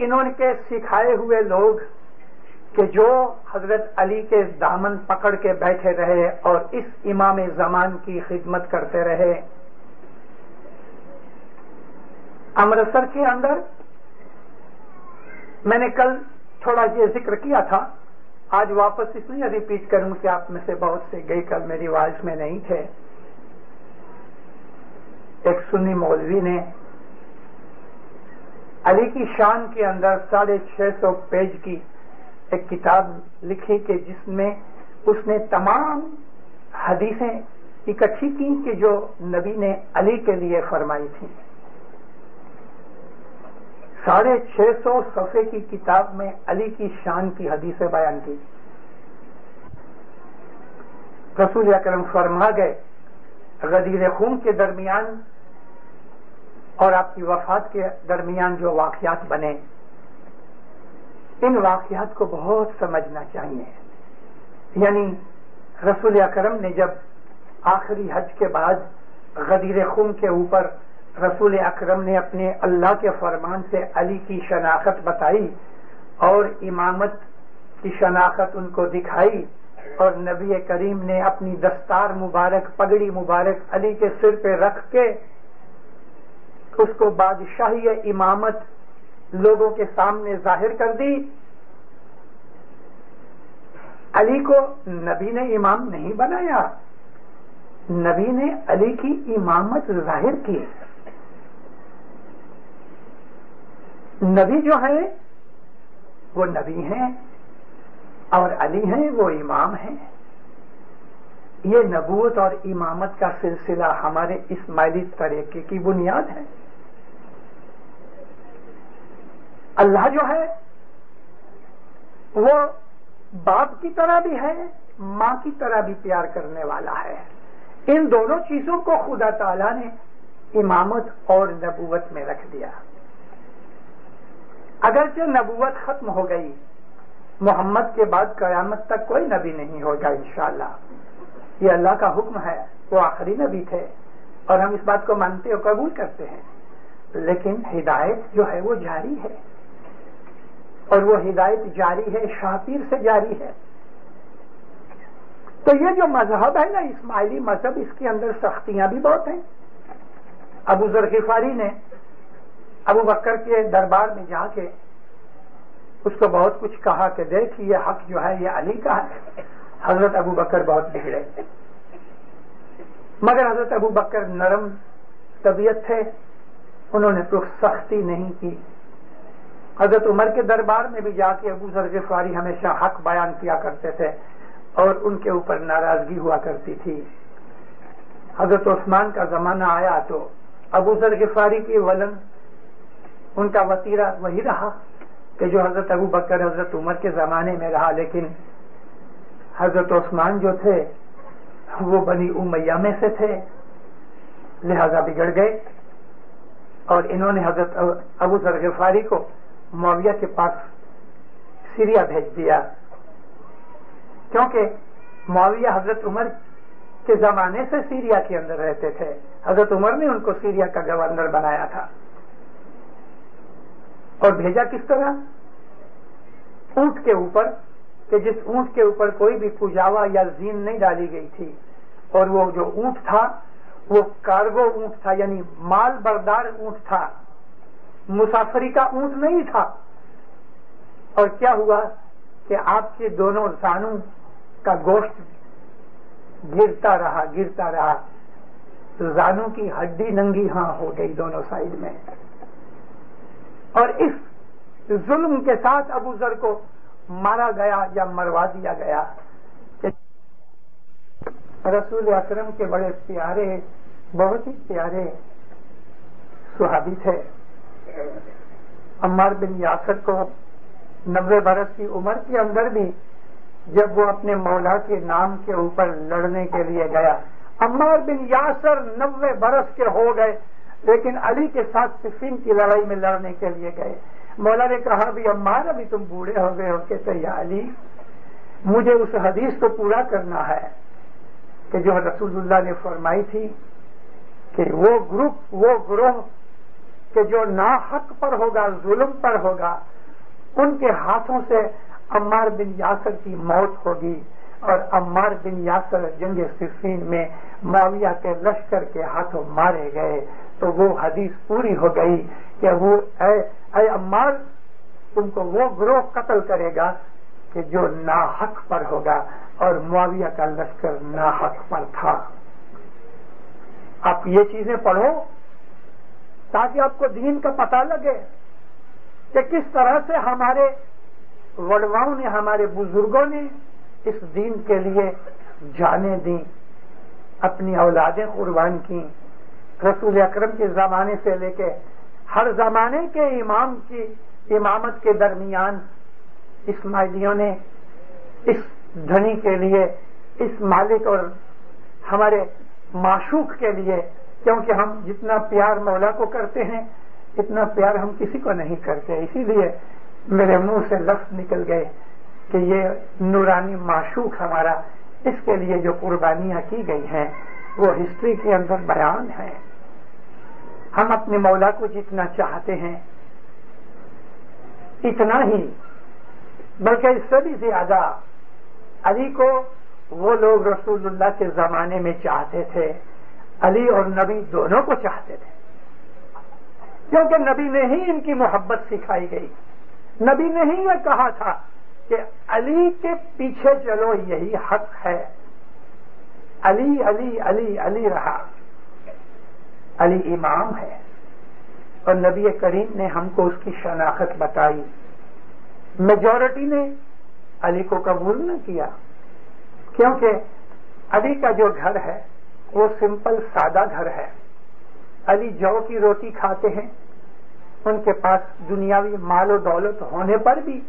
इन्होंने के सिखाए हुए लोग कि जो हज़रत अली के दामन पकड़ के बैठे रहे और इस इमाम जमान की खिदमत करते रहे। अमृतसर के अंदर मैंने कल थोड़ा ये ज़िक्र किया था। आज वापस इसलिए रिपीट करूँ कि आप में से बहुत से गए कल मेरी आवाज़ में नहीं थे। एक सुन्नी मौलवी ने अली की शान के अंदर साढ़े छह सौ पेज की एक किताब लिखी कि जिसमें उसने तमाम हदीसें इकट्ठी की कि जो नबी ने अली के लिए फरमाई थी। साढ़े छह सौ सफे की किताब में अली की शान की हदीसें बयान की। रसूल अकरम फरमा गए, गदीर खून के दरमियान और आपकी वफात के दरमियान जो वाकयात बने। इन वाकयात को बहुत समझना चाहिए। यानी रसूल अकरम ने जब आखिरी हज के बाद गदीर खून के ऊपर रसूल अकरम ने अपने अल्लाह के फरमान से अली की शनाख्त बताई और इमामत की शनाख्त उनको दिखाई और नबी करीम ने अपनी दस्तार मुबारक, पगड़ी मुबारक अली के सिर पे रख के उसको बादशाही इमामत लोगों के सामने ज़ाहिर कर दी। अली को नबी ने इमाम नहीं बनाया। नबी ने अली की इमामत ज़ाहिर की। नबी जो है, वो नबी हैं, और अली हैं, वो इमाम हैं। ये नबूत और इमामत का सिलसिला हमारे इस्माइली तरीके की बुनियाद है। अल्लाह जो है, वो बाप की तरह भी है, माँ की तरह भी प्यार करने वाला है। इन दोनों चीज़ों को खुदा ताला ने इमामत और नबूवत में रख दिया। अगरचे नबूवत खत्म हो गई। मोहम्मद के बाद कयामत तक कोई नबी नहीं होगा, इंशाल्लाह। ये अल्लाह का हुक्म है, वो आखिरी नबी थे। और हम इस बात को मानते और कबूल करते हैं। लेकिन हिदायत जो है, वो जारी है। और वो हिदायत जारी है, शातिर से जारी है। तो ये जो मज़हब है ना, इस्माइली मज़हब, इसके अंदर सख्तियाँ भी बहुत हैं। अबू जरगिफारी ने अबू बकर के दरबार में जाके उसको बहुत कुछ कहा कि देख, ये हक जो है, ये अली का है। हज़रत अबू बकर बहुत बिगड़े। मगर हज़रत अबू बकर नरम तबीयत थे। उन्होंने तो सख्ती नहीं की। हज़रत उमर के दरबार में भी जाके अबू जरगिफारी हमेशा हक बयान किया करते थे और उनके ऊपर नाराज़गी हुआ करती थी। हज़रत उस्मान का जमाना आया तो अबू जर गिफारी की वलन उनका वतीरा वही रहा कि जो हज़रत अबू बकर, हज़रत उमर के जमाने में रहा, लेकिन हज़रत उस्मान जो थे, वो बनी उमैया में से थे। लिहाजा बिगड़ गए। और इन्होंने हज़रत अबू जर गिफारी को मुआविया के पास सीरिया भेज दिया। क्योंकि मुआविया हज़रत उमर के जमाने से सीरिया के अंदर रहते थे। हज़रत उमर ने उनको सीरिया का गवर्नर बनाया था। और भेजा किस तरह? ऊँट के ऊपर, कि जिस ऊँट के ऊपर कोई भी पुजावा या जीन नहीं डाली गई थी। और वो जो ऊँट था, वो कार्गो ऊँट था, यानी माल बरदार ऊँट था। मुसाफरी का ऊँट नहीं था। और क्या हुआ कि आपके दोनों जानू का गोश्त गिरता रहा गिरता रहा। जानू की हड्डी नंगी हाँ हो गई दोनों साइड में। और इस जुल्म के साथ अबू जर को मारा गया या मरवा दिया गया। रसूल अकरम के बड़े प्यारे, बहुत ही प्यारे सुहाबी थे। अम्मार बिन यासर को नब्बे बरस की उम्र के अंदर भी जब वो अपने मौला के नाम के ऊपर लड़ने के लिए गया, अम्मार बिन यासर नब्बे बरस के हो गए। लेकिन अली के साथ सिफिन की लड़ाई में लड़ने के लिए गए। मौला ने कहा भी अम्मार, अभी तुम बूढ़े हो गए हो कहते या अली, मुझे उस हदीस को पूरा करना है। कि जो रसूलुल्लाह ने फरमाई थी कि वो ग्रुप, वो ग्रोह कि जो ना हक पर होगा, जुल्म पर होगा, उनके हाथों से अम्मार बिन यासर की मौत होगी। और अम्मार बिन यासर जंग सिफीन में माविया के लश्कर के हाथों मारे गए। तो वो हदीस पूरी हो गई कि वो अय अम्मार, तुमको वो ग्रोह कत्ल करेगा कि जो नाहक पर होगा और मुआविया का लश्कर नाहक पर था। आप ये चीज़ें पढ़ो ताकि आपको दीन का पता लगे कि किस तरह से हमारे वडवाओं ने, हमारे बुज़ुर्गों ने इस दीन के लिए जाने दी, अपनी औलादें कुर्बान की। रसूल अकरम के जमाने से लेके हर जमाने के इमाम की, इमामत के दरमियान इस्माइलियों ने इस धनी के लिए, इस मालिक और हमारे माशूक के लिए, क्योंकि हम जितना प्यार मौला को करते हैं, इतना प्यार हम किसी को नहीं करते। इसीलिए मेरे मुँह से लफ्ज निकल गए कि ये नूरानी माशूक हमारा, इसके लिए जो कुर्बानियाँ की गई हैं, वो हिस्ट्री के अंदर बयान है। हम अपने मौला को जितना चाहते हैं, इतना ही। बल्कि इससे भी ज़्यादा अली को वो लोग रसूलुल्लाह के जमाने में चाहते थे। अली और नबी दोनों को चाहते थे। क्योंकि नबी ने ही इनकी मोहब्बत सिखाई गई। नबी ने ही यह कहा था कि अली के पीछे चलो, यही हक है। अली अली अली अली रहा। अली इमाम है। और नबी करीम ने हमको उसकी शनाखत बताई। मेजोरिटी ने अली को कबूल न किया। क्योंकि अली का जो घर है, वो सिंपल सादा घर है। अली जौ की रोटी खाते हैं। उनके पास दुनियावी मालो दौलत होने पर भी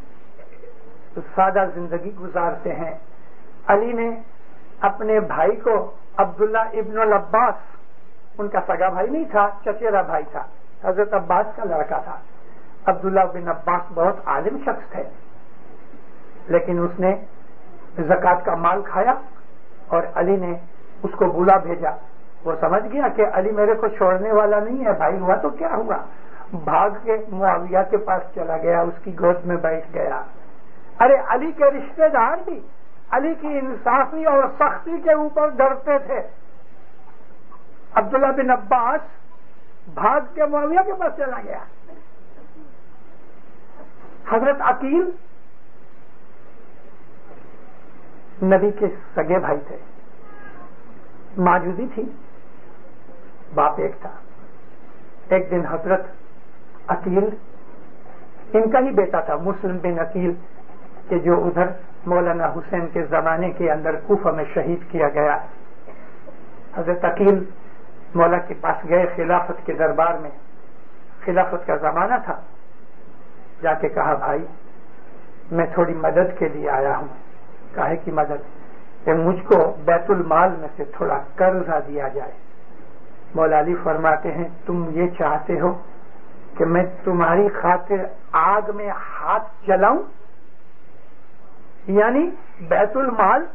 सादा ज़िंदगी गुजारते हैं। अली ने अपने भाई को अब्दुल्ला इब्न अब्बास उनका सगा भाई नहीं था, चचेरा भाई था। हज़रत अब्बास का लड़का था। अब्दुल्ला बिन अब्बास बहुत आलिम शख्स थे। लेकिन उसने जक़ात का माल खाया और अली ने उसको बुला भेजा। वो समझ गया कि अली मेरे को छोड़ने वाला नहीं है, भाई हुआ तो क्या हुआ? भाग के मुआविया के पास चला गया, उसकी गोद में बैठ गया। अरे, अली के रिश्तेदार भी, अली की इंसाफी और सख्ती के ऊपर डरते थे। अब्दुल्ला बिन अब्बास भाग के मुआविया के पास चला गया। हज़रत अकील नबी के सगे भाई थे। माजूदी थी। बाप एक था। एक दिन हज़रत अकील, इनका ही बेटा था, मुस्लिम बिन अकील, के जो उधर मौलाना हुसैन के जमाने के अंदर कुफा में शहीद किया गया। हज़रत अकील मौला के पास गए खिलाफत के दरबार में। खिलाफत का जमाना था। जाके कहा, भाई, मैं थोड़ी मदद के लिए आया हूँ। काहे की मदद? कि मुझको बैतुल माल में से थोड़ा कर्जा दिया जाए। मौलाली फरमाते हैं, तुम ये चाहते हो कि मैं तुम्हारी खातिर आग में हाथ जलाऊं? यानी बैतुल माल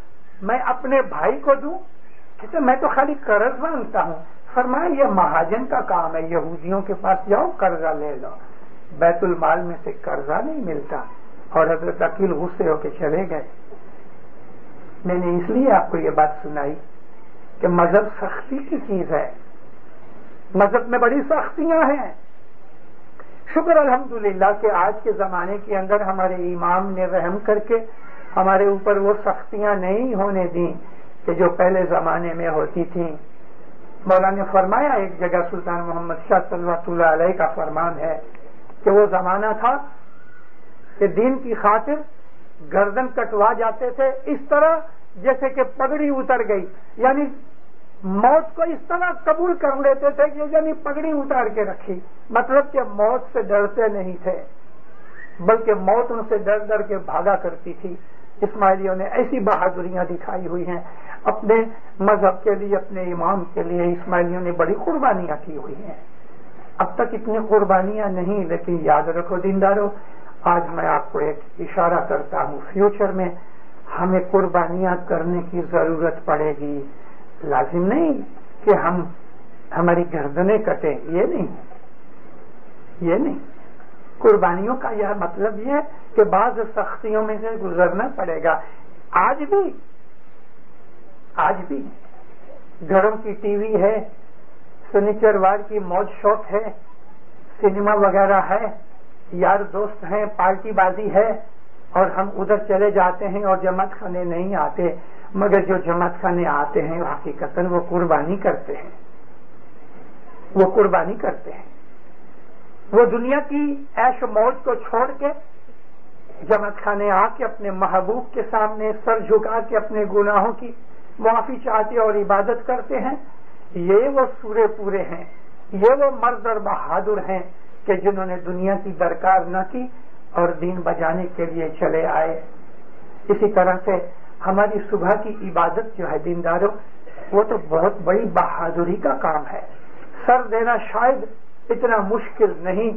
मैं अपने भाई को दूँ? कहते मैं तो खाली कर्ज माँगता हूँ। फरमाया ये महाजन का काम है, यहूदियों के पास जाओ, कर्जा ले लो। बैतुल माल में से कर्जा नहीं मिलता। और हज़रत अकील गुस्से होके चले गए। मैंने इसलिए आपको ये बात सुनाई कि मज़हब सख्ती की चीज़ है। मज़हब में बड़ी सख्तियाँ हैं। शुक्र अल्हम्दुलिल्लाह के आज के जमाने के अंदर हमारे इमाम ने रहम करके हमारे ऊपर वो सख्तियाँ नहीं होने दी कि जो पहले जमाने में होती थी। मौला ने फरमाया, एक जगह सुल्तान मोहम्मद शाह सल्ला का फरमान है कि वो जमाना था कि दीन की खातिर गर्दन कटवा जाते थे, इस तरह जैसे कि पगड़ी उतर गई। यानी मौत को इस तरह कबूल कर लेते थे कि यानी पगड़ी उतार के रखी। मतलब कि मौत से डरते नहीं थे, बल्कि मौत उनसे डर डर के भागा करती थी। इस्माइलियों ने ऐसी बहादुरियाँ दिखाई हुई हैं। अपने मज़हब के लिए, अपने इमाम के लिए इस्माइलियों ने बड़ी कुर्बानियाँ की हुई हैं। अब तक इतनी कुर्बानियाँ नहीं, लेकिन याद रखो दीनदारों, आज मैं आपको एक इशारा करता हूँ। फ्यूचर में हमें कुर्बानियाँ करने की ज़रूरत पड़ेगी। लाजिम नहीं कि हम हमारी गर्दनें कटे, ये नहीं। ये नहीं। कुर्बानियों का यह मतलब यह कि बाद सख्तियों में से गुजरना पड़ेगा। आज भी आज भी घरों की टीवी है शनिचरवार की मौज शौक है, सिनेमा वगैरह है, यार दोस्त हैं, पार्टीबाजी है, और हम उधर चले जाते हैं और जमात खाने नहीं आते, मगर जो जमात खाने आते हैं, हकीकतन वो कुर्बानी करते हैं। वो कुर्बानी करते हैं। वो दुनिया की ऐश मौज को छोड़ के जमात खाने आके अपने महबूब के सामने, सर झुका के अपने गुनाहों की मुआफी चाहते और इबादत करते हैं। ये वो सूरे पूरे हैं। ये वो मर्द और बहादुर हैं कि जिन्होंने दुनिया की दरकार न की और दीन बजाने के लिए चले आए। इसी तरह से हमारी सुबह की इबादत जो है दीनदारों, वो तो बहुत बड़ी बहादुरी का काम है। सर देना शायद इतना मुश्किल नहीं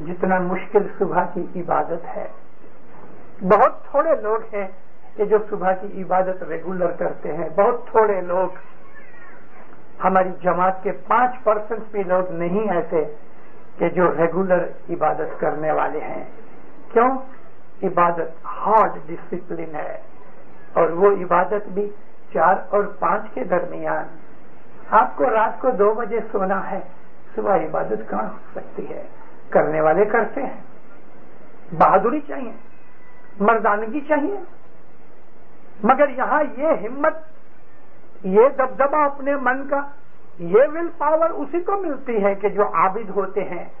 जितना मुश्किल सुबह की इबादत है। बहुत थोड़े लोग हैं कि जो सुबह की इबादत रेगुलर करते हैं। बहुत थोड़े लोग, हमारी जमात के पाँच परसेंट भी लोग नहीं ऐसे कि जो रेगुलर इबादत करने वाले हैं। क्यों? इबादत हार्ड डिसिप्लिन है। और वो इबादत भी चार और पाँच के दरमियान। आपको रात को दो बजे सोना है। सुबह इबादत कहाँ हो सकती है? करने वाले करते हैं। बहादुरी चाहिए। मर्दानगी चाहिए। मगर यहाँ ये हिम्मत, ये दबदबा अपने मन का, ये विल पावर उसी को मिलती है कि जो आबिद होते हैं,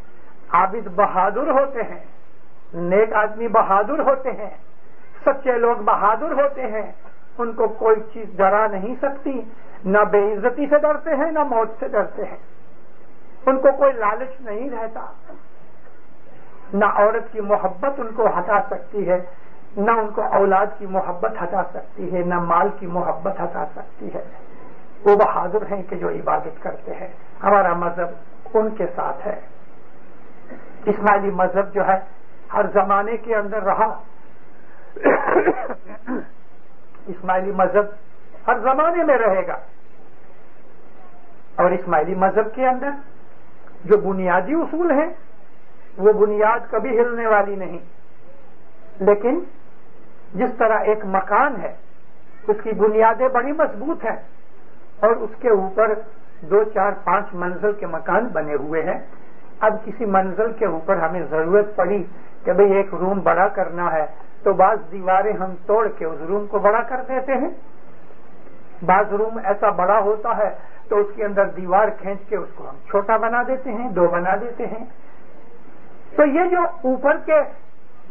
आबिद बहादुर होते हैं, नेक आदमी बहादुर होते हैं, सच्चे लोग बहादुर होते हैं, उनको कोई चीज़ डरा नहीं सकती, न बेइज्जती से डरते हैं, न मौत से डरते हैं। उनको कोई लालच नहीं रहता। न औरत की मोहब्बत उनको हटा सकती है, न उनको औलाद की मोहब्बत हटा सकती है, न माल की मोहब्बत हटा सकती है। वो बहादुर हैं कि जो इबादत करते हैं। हमारा मज़हब उनके साथ है। इस्माइली मज़हब जो है, हर जमाने के अंदर रहा। इस्माइली मज़हब हर जमाने में रहेगा। और इस्माइली मज़हब के अंदर जो बुनियादी उसूल हैं, वो बुनियाद कभी हिलने वाली नहीं। लेकिन जिस तरह एक मकान है, उसकी बुनियादें बड़ी मज़बूत हैं और उसके ऊपर दो, चार, पाँच मंजिल के मकान बने हुए हैं, अब किसी मंजिल के ऊपर हमें ज़रूरत पड़ी कि भाई एक रूम बड़ा करना है तो बाज दीवारें हम तोड़ के उस रूम को बड़ा कर देते हैं। बाज रूम ऐसा बड़ा होता है तो उसके अंदर दीवार खींच के उसको हम छोटा बना देते हैं, दो बना देते हैं। तो ये जो ऊपर के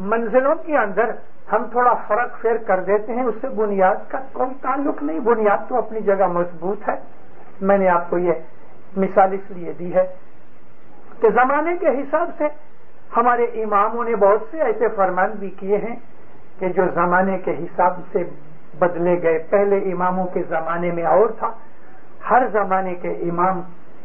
मंजिलों के अंदर हम थोड़ा फ़र्क फेर कर देते हैं, उससे बुनियाद का कोई ताल्लुक नहीं। बुनियाद तो अपनी जगह मज़बूत है। मैंने आपको ये मिसाल इसलिए दी है कि जमाने के हिसाब से हमारे इमामों ने बहुत से ऐसे फरमान भी किए हैं कि जो जमाने के हिसाब से बदले गए। पहले इमामों के जमाने में और था। हर जमाने के इमाम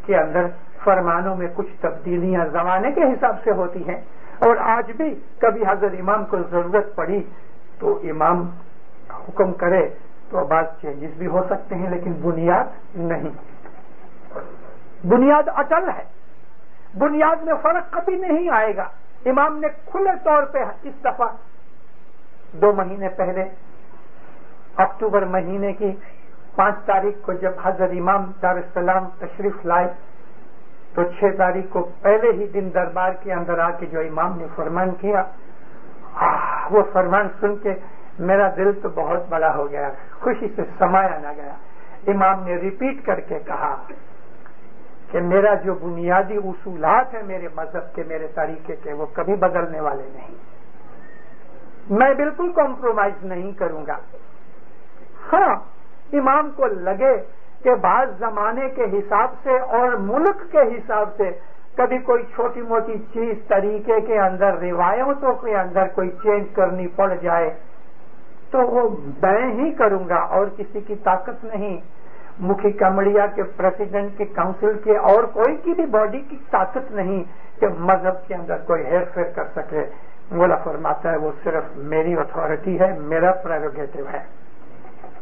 के अंदर फरमानों में कुछ तब्दीलियाँ जमाने के हिसाब से होती हैं। और आज भी कभी हजर इमाम को ज़रूरत पड़ी तो इमाम हुक्म करे तो बात चेंजेस भी हो सकते हैं, लेकिन बुनियाद नहीं। बुनियाद अटल है। बुनियाद में फ़र्क कभी नहीं आएगा। इमाम ने खुले तौर पे इस दफ़ा दो महीने पहले अक्टूबर महीने की पाँच तारीख को जब हजर इमाम दारुसलाम तशरीफ़ लाए तो छह तारीख को पहले ही दिन दरबार के अंदर आके जो इमाम ने फरमान किया वो फरमान सुन के मेरा दिल तो बहुत बड़ा हो गया, खुशी से समाया ना गया। इमाम ने रिपीट करके कहा कि मेरा जो बुनियादी उसूलात है मेरे मज़हब के, मेरे तरीके के, वो कभी बदलने वाले नहीं। मैं बिल्कुल कॉम्प्रोमाइज नहीं करूँगा। हाँ इमाम को लगे कि बाद जमाने के हिसाब से और मुल्क के हिसाब से कभी कोई छोटी मोटी चीज़ तरीके के अंदर, रिवायतों के अंदर कोई चेंज करनी पड़ जाए तो वो मैं ही करूँगा और किसी की ताकत नहीं। मुखी कमड़िया के प्रेसिडेंट के काउंसिल के और कोई की भी बॉडी की ताकत नहीं कि मज़हब के अंदर कोई हेर फेर कर सके। बोला, फरमाता है, वो सिर्फ़ मेरी अथॉरिटी है, मेरा प्रेरोगेटिव है।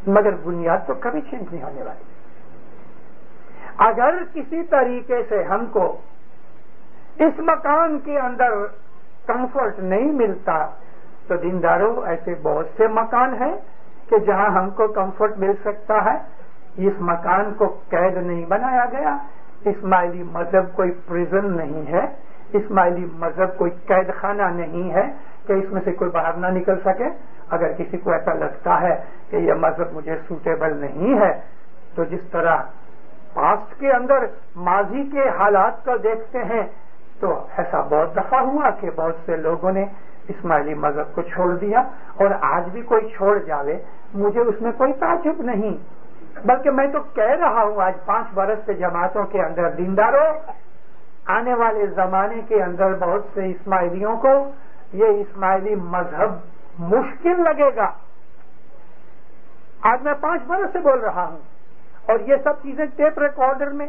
मगर बुनियाद तो कभी चेंज नहीं होने वाली। अगर किसी तरीके से हमको इस मकान के अंदर कंफर्ट नहीं मिलता तो दीनदारों, ऐसे बहुत से मकान हैं कि जहाँ हमको कंफर्ट मिल सकता है। इस मकान को कैद नहीं बनाया गया। इस्माइली मज़हब कोई प्रिजन नहीं है। इस्माइली मज़हब कोई कैद खाना नहीं है कि इसमें से कोई बाहर ना निकल सके। अगर किसी को ऐसा लगता है कि यह मज़हब मुझे सूटेबल नहीं है तो जिस तरह पास्ट के अंदर माजी के हालात को देखते हैं तो ऐसा बहुत दफ़ा हुआ कि बहुत से लोगों ने इस्माइली मज़हब को छोड़ दिया और आज भी कोई छोड़ जावे, मुझे उसमें कोई ताजुब नहीं। बल्कि मैं तो कह रहा हूँ, आज पाँच बरस से जमातों के अंदर दीनदारों आने वाले जमाने के अंदर बहुत से इस्माइलियों को ये इस्माइली मज़हब मुश्किल लगेगा। आज मैं पाँच बरस से बोल रहा हूँ, और ये सब चीज़ें टेप रिकॉर्डर में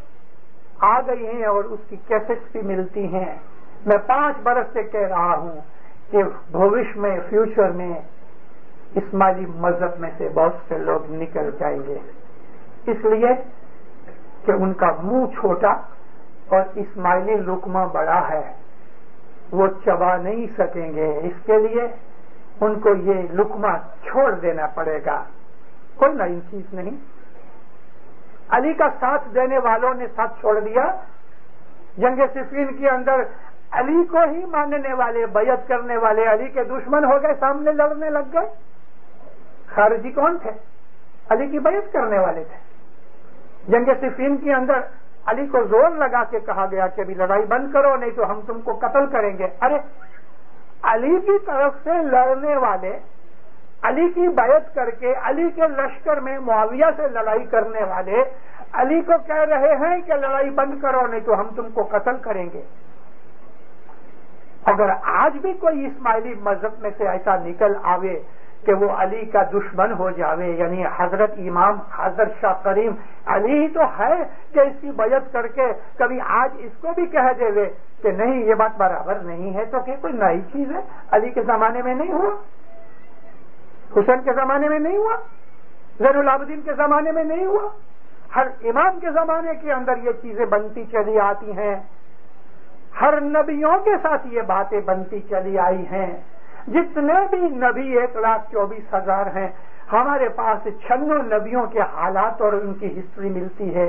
आ गई हैं, और उसकी कैसेट्स भी मिलती हैं। मैं पाँच बरस से कह रहा हूँ कि भविष्य में फ्यूचर में इस्माइली मज़हब में से बहुत से लोग निकल जाएँगे। इसलिए कि उनका मुँह छोटा और इस्माइली लुकमा बड़ा है, वो चबा नहीं सकेंगे। इसके लिए उनको ये लुकमा छोड़ देना पड़ेगा। कोई नई चीज़ नहीं। अली का साथ देने वालों ने साथ छोड़ दिया। जंग सिफीन के अंदर अली को ही मानने वाले बैत करने वाले अली के दुश्मन हो गए, सामने लड़ने लग गए। खारजी कौन थे? अली की बैत करने वाले थे। जंग सिफीन के अंदर अली को ज़ोर लगा के कहा गया कि अभी लड़ाई बंद करो, नहीं तो हम तुमको कत्ल करेंगे। अरे अली की तरफ़ से लड़ने वाले, अली की बैत करके, अली के लश्कर में मुआविया से लड़ाई करने वाले, अली को कह रहे हैं कि लड़ाई बंद करो, नहीं तो हम तुमको कत्ल करेंगे। अगर आज भी कोई इस्माइली मज़हब में से ऐसा निकल आवे कि वो अली का दुश्मन हो जावे, यानी हज़रत इमाम हज़रत शाह करीम अली ही तो है कि इसकी बजत करके कभी आज इसको भी कह देवे कि नहीं, ये बात बराबर नहीं है तो क्या कोई नई चीज़ है? अली के जमाने में नहीं हुआ? हुसैन के जमाने में नहीं हुआ? जैनुलाबुद्दीन के जमाने में नहीं हुआ? हर इमाम के जमाने के अंदर ये चीज़ें बनती चली आती हैं। हर नबियों के साथ ये बातें बनती चली आई हैं। जितने भी नबी एक लाख चौबीस हज़ार हैं, हमारे पास छन्नों नबियों के हालात और उनकी हिस्ट्री मिलती है।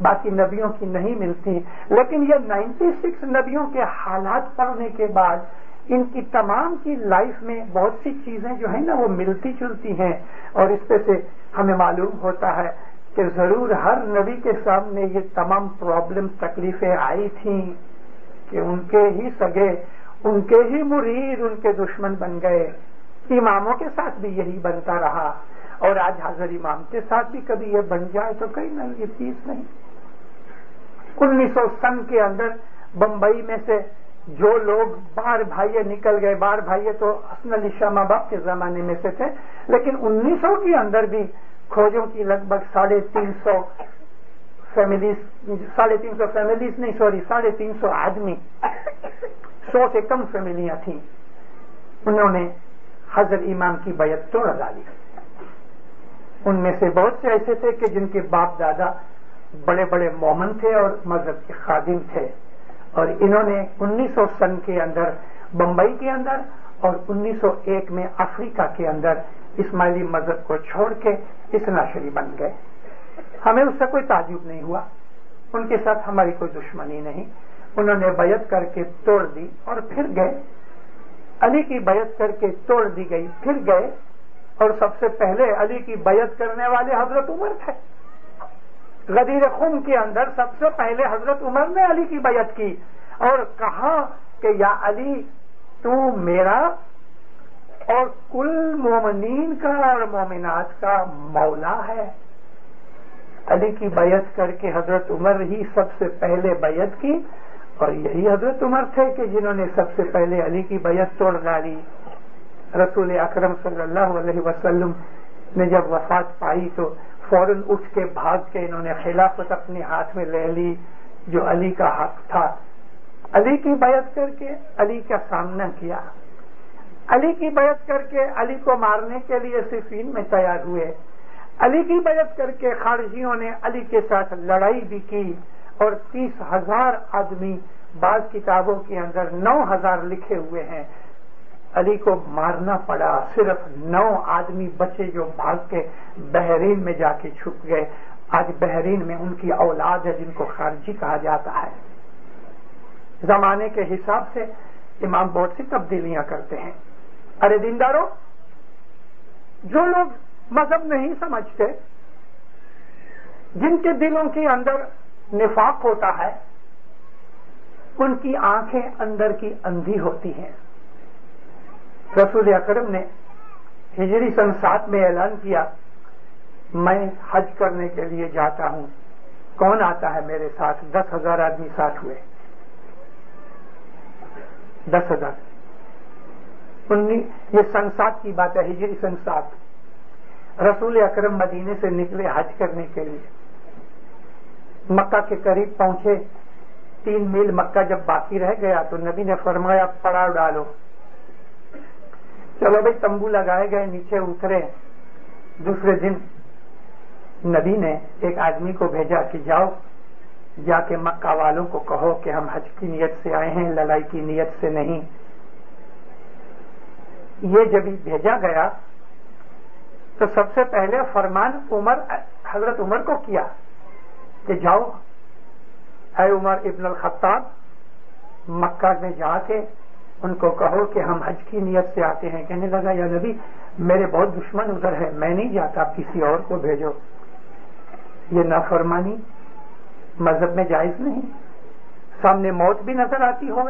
बाकी नबियों की नहीं मिलती। लेकिन ये 96 नबियों के हालात पढ़ने के बाद इनकी तमाम की लाइफ में बहुत सी चीज़ें जो है ना, वो मिलती जुलती हैं। और इस पे से हमें मालूम होता है कि ज़रूर हर नबी के सामने ये तमाम प्रॉब्लम तकलीफें आई थी कि उनके ही सगे उनके ही मुरीद, उनके दुश्मन बन गए। इमामों के साथ भी यही बनता रहा। और आज हाजिर इमाम के साथ भी कभी ये बन जाए तो कहीं नहीं ये चीज़ नहीं। उन्नीस सौ सन के अंदर बंबई में से जो लोग बार भाइये निकल गए, बार भाइये तो हसन अली माँ बाप के जमाने में से थे, लेकिन 1900 के अंदर भी खोजों की लगभग साढ़े तीन सौ फैमिलीज़ साढ़े तीन सौ फैमिलीज़ नहीं सॉरी साढ़े तीन सौ आदमी सौ से कम फैमिलियाँ थी। उन्होंने हजर इमाम की बैत तोड़ डाली उनमें से बहुत से ऐसे थे कि जिनके बाप दादा बड़े बड़े मोमन थे और मज़हब के खादिम थे। और इन्होंने 1900 सन के अंदर बंबई के अंदर और 1901 में अफ्रीका के अंदर इस्माइली मज़हब को छोड़ के इसनाशरी बन गए। हमें उससे कोई ताजुब नहीं हुआ। उनके साथ हमारी कोई दुश्मनी नहीं। उन्होंने बैत करके तोड़ दी और फिर गए। अली की बैत करके तोड़ दी गई, फिर गए। और सबसे पहले अली की बैत करने वाले हज़रत उमर थे। गदीर खुम के अंदर सबसे पहले हज़रत उमर ने अली की बैत की और कहा कि, या अली, तू मेरा और कुल मोमिन का और मोमिनात का मौला है। अली की बैत करके हज़रत उमर ही सबसे पहले बैत की और यही हज़रत उमर थे कि जिन्होंने सबसे पहले अली की बैत तोड़ डाली। रसूल अकरम सल्लल्लाहु अलैहि वसल्लम ने जब वफात पाई तो फ़ौरन उठ के भाग के इन्होंने खिलाफत अपने हाथ में ले ली, जो अली का हक था। अली की बैत करके अली का सामना किया। अली की बैत करके अली को मारने के लिए सिफीन में तैयार हुए। अली की बैत करके खारजियों ने अली के साथ लड़ाई भी की। और तीस हज़ार आदमी बाद किताबों के अंदर नौ हज़ार लिखे हुए हैं। अली को मारना पड़ा। सिर्फ़ नौ आदमी बचे जो भाग के बहरीन में जाके छुप गए। आज बहरीन में उनकी औलाद है, जिनको खारजी कहा जाता है। जमाने के हिसाब से इमाम बहुत सी तब्दीलियाँ करते हैं। अरे दीनदारो, जो लोग मज़हब नहीं समझते, जिनके दिलों के अंदर निफाक होता है, उनकी आँखें अंदर की अंधी होती हैं। रसूल अकरम ने हिजरी सन सात में ऐलान किया, मैं हज करने के लिए जाता हूँ। कौन आता है मेरे साथ? दस हज़ार आदमी साथ हुए। दस हज़ार। ये सन सात की बात है, हिजरी सन सात। रसूल अकरम मदीने से निकले हज करने के लिए। मक्का के करीब पहुँचे। तीन मील मक्का जब बाकी रह गया तो नबी ने फरमाया पड़ाव डालो। चलो भाई, तंबू लगाए गए, नीचे उतरे। दूसरे दिन नबी ने एक आदमी को भेजा कि जाओ, जाके मक्का वालों को कहो कि हम हज की नियत से आए हैं, लड़ाई की नियत से नहीं। ये जब भेजा गया तो सबसे पहले फरमान उमर, हज़रत उमर को किया। कि जाओ है उमर इब्न खत्ताब मक्का में जाके उनको कहो कि हम हज की नियत से आते हैं। कहने लगा, या नबी, मेरे बहुत दुश्मन उधर है, मैं नहीं जाता किसी और को भेजो। ये नाफरमानी मज़हब में जायज़ नहीं। सामने मौत भी नज़र आती हो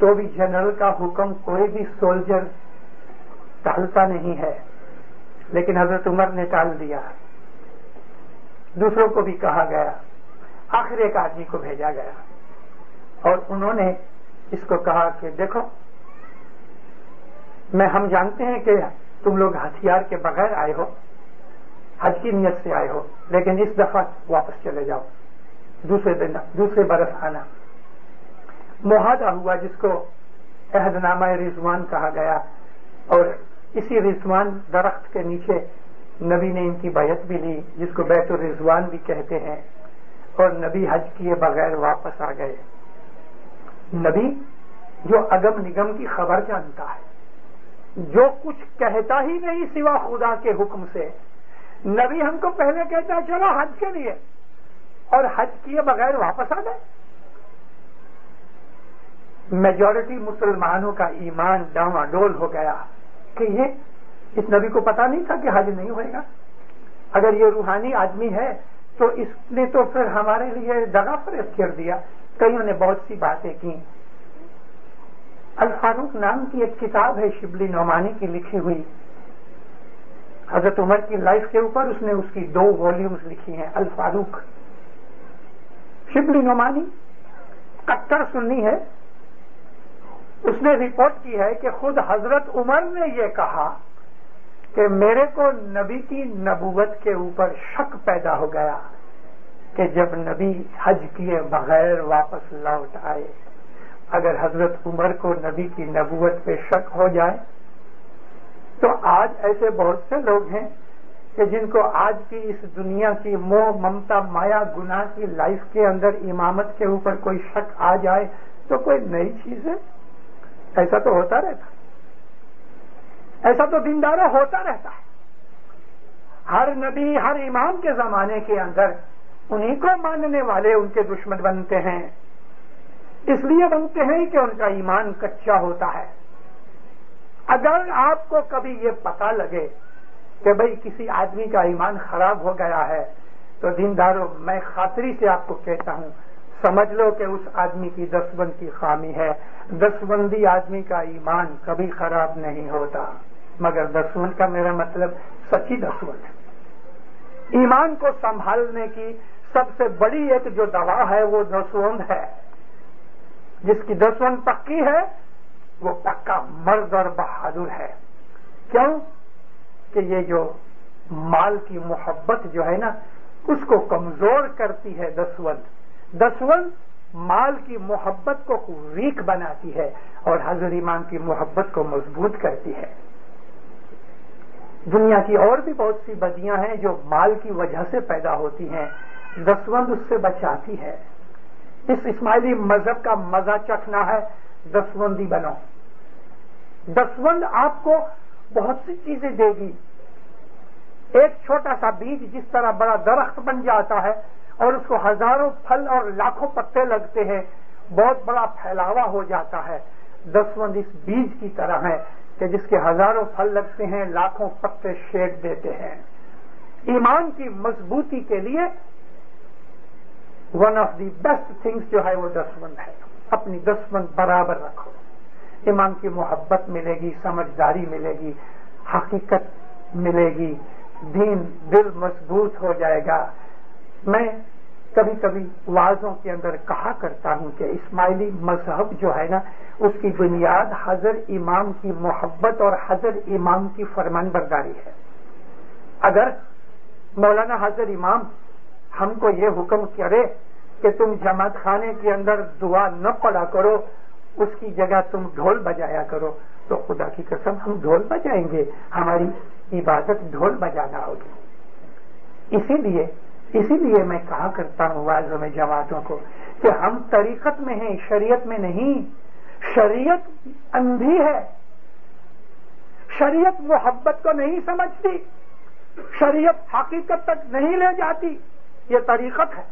तो भी जनरल का हुक्म कोई भी सोल्जर टालता नहीं है। लेकिन हज़रत उमर ने टाल दिया। दूसरों को भी कहा गया, आखिर एक आदमी को भेजा गया। और उन्होंने इसको कहा कि देखो, मैं हम जानते हैं कि तुम लोग हथियार के बगैर आए हो हज की नियत से आए हो, लेकिन इस दफ़ा वापस चले जाओ, दूसरे दिन, दूसरे बरस आना। मुहादा हुआ जिसको अहदनामा रिजवान कहा गया, और इसी रिजवान दरख्त के नीचे नबी ने इनकी बैत भी ली, जिसको बैत रिजवान भी कहते हैं, और नबी हज किए बगैर वापस आ गए। नबी, जो अगम निगम की खबर जानता है, जो कुछ कहता ही नहीं सिवा खुदा के हुक्म से। नबी हमको पहले कहता है, चलो हज के लिए। और हज किए बगैर वापस आ गए। मेजोरिटी मुसलमानों का ईमान डावाडोल हो गया कि ये इस नबी को पता नहीं था कि हज नहीं होएगा। अगर ये रूहानी आदमी है तो इसने तो फिर हमारे लिए दगा फरेज कर दिया। कईयों ने बहुत सी बातें की। अल फारूक नाम की एक किताब है शिबली नौमानी की लिखी हुई। हज़रत उमर की लाइफ के ऊपर उसने उसकी दो वॉल्यूम्स लिखी हैं, अल फारूक। शिबली नौमानी कट्टर सुन्नी है। उसने रिपोर्ट की है कि खुद हज़रत उमर ने यह कहा कि मेरे को नबी की नबूवत के ऊपर शक पैदा हो गया कि जब नबी हज किए बगैर वापस लौट आए, अगर हज़रत उमर को नबी की नबूवत पे शक हो जाए तो आज ऐसे बहुत से लोग हैं कि जिनको आज की इस दुनिया की मोह, ममता, माया, गुनाह की लाइफ के अंदर इमामत के ऊपर कोई शक आ जाए तो कोई नई चीज़ है। ऐसा तो होता रहता। ऐसा तो दीनदारा होता रहता है। हर नबी, हर इमाम के जमाने के अंदर उन्हीं को मानने वाले उनके दुश्मन बनते हैं। इसलिए बनते हैं कि उनका ईमान कच्चा होता है। अगर आपको कभी ये पता लगे कि भाई किसी आदमी का ईमान खराब हो गया है तो दीनदारों, मैं खातरी से आपको कहता हूँ, समझ लो कि उस आदमी की दसबंद की खामी है। दसबंदी आदमी का ईमान कभी खराब नहीं होता। मगर दसवंद का मेरा मतलब सच्ची दसवंद है। ईमान को संभालने की सबसे बड़ी एक जो दवा है, वो दसवंद है। जिसकी दसवंद पक्की है, वो पक्का मर्द और बहादुर है। क्यों? कि ये जो माल की मोहब्बत जो है ना, उसको कमज़ोर करती है दसवंत दसवंत माल की मोहब्बत को वीक बनाती है और हजर ईमान की मोहब्बत को मज़बूत करती है। दुनिया की और भी बहुत सी बदियाँ हैं जो माल की वजह से पैदा होती हैं दसवंद उससे बचाती है। इस इस्माइली मज़हब का मज़ा चखना है दसवंदी बनो। दसवंद आपको बहुत सी चीज़ें देगी। एक छोटा सा बीज जिस तरह बड़ा दरख्त बन जाता है और उसको हज़ारों फल और लाखों पत्ते लगते हैं, बहुत बड़ा फैलावा हो जाता है। दसवंद इस बीज की तरह है। कि जिसके हज़ारों फल लगते हैं, लाखों पत्ते शेड देते हैं। ईमान की मजबूती के लिए one of the best things जो है वो दसवंद है। अपनी दसवंद बराबर रखो। ईमान की मोहब्बत मिलेगी, समझदारी मिलेगी, हकीकत मिलेगी, दीन दिल मज़बूत हो जाएगा। मैं कभी कभी वाजों के अंदर कहा करता हूँ कि इस्माइली मज़हब जो है ना, उसकी बुनियाद हजर इमाम की मोहब्बत और हजर इमाम की फरमान बरदारी है। अगर मौलाना हजर इमाम हमको ये हुक्म करे कि तुम जमात खाने के अंदर दुआ न पड़ा करो, उसकी जगह तुम ढोल बजाया करो तो खुदा की कसम हम ढोल बजाएँगे, हमारी इबादत ढोल बजाना होगी। इसीलिए इसीलिए मैं कहा करता हूँ वाजों में जमातों को कि हम तरीकत में हैं, शरीयत में नहीं। शरीयत अंधी है। शरीयत मोहब्बत को नहीं समझती। शरीयत हकीकत तक नहीं ले जाती। ये तरीकत है।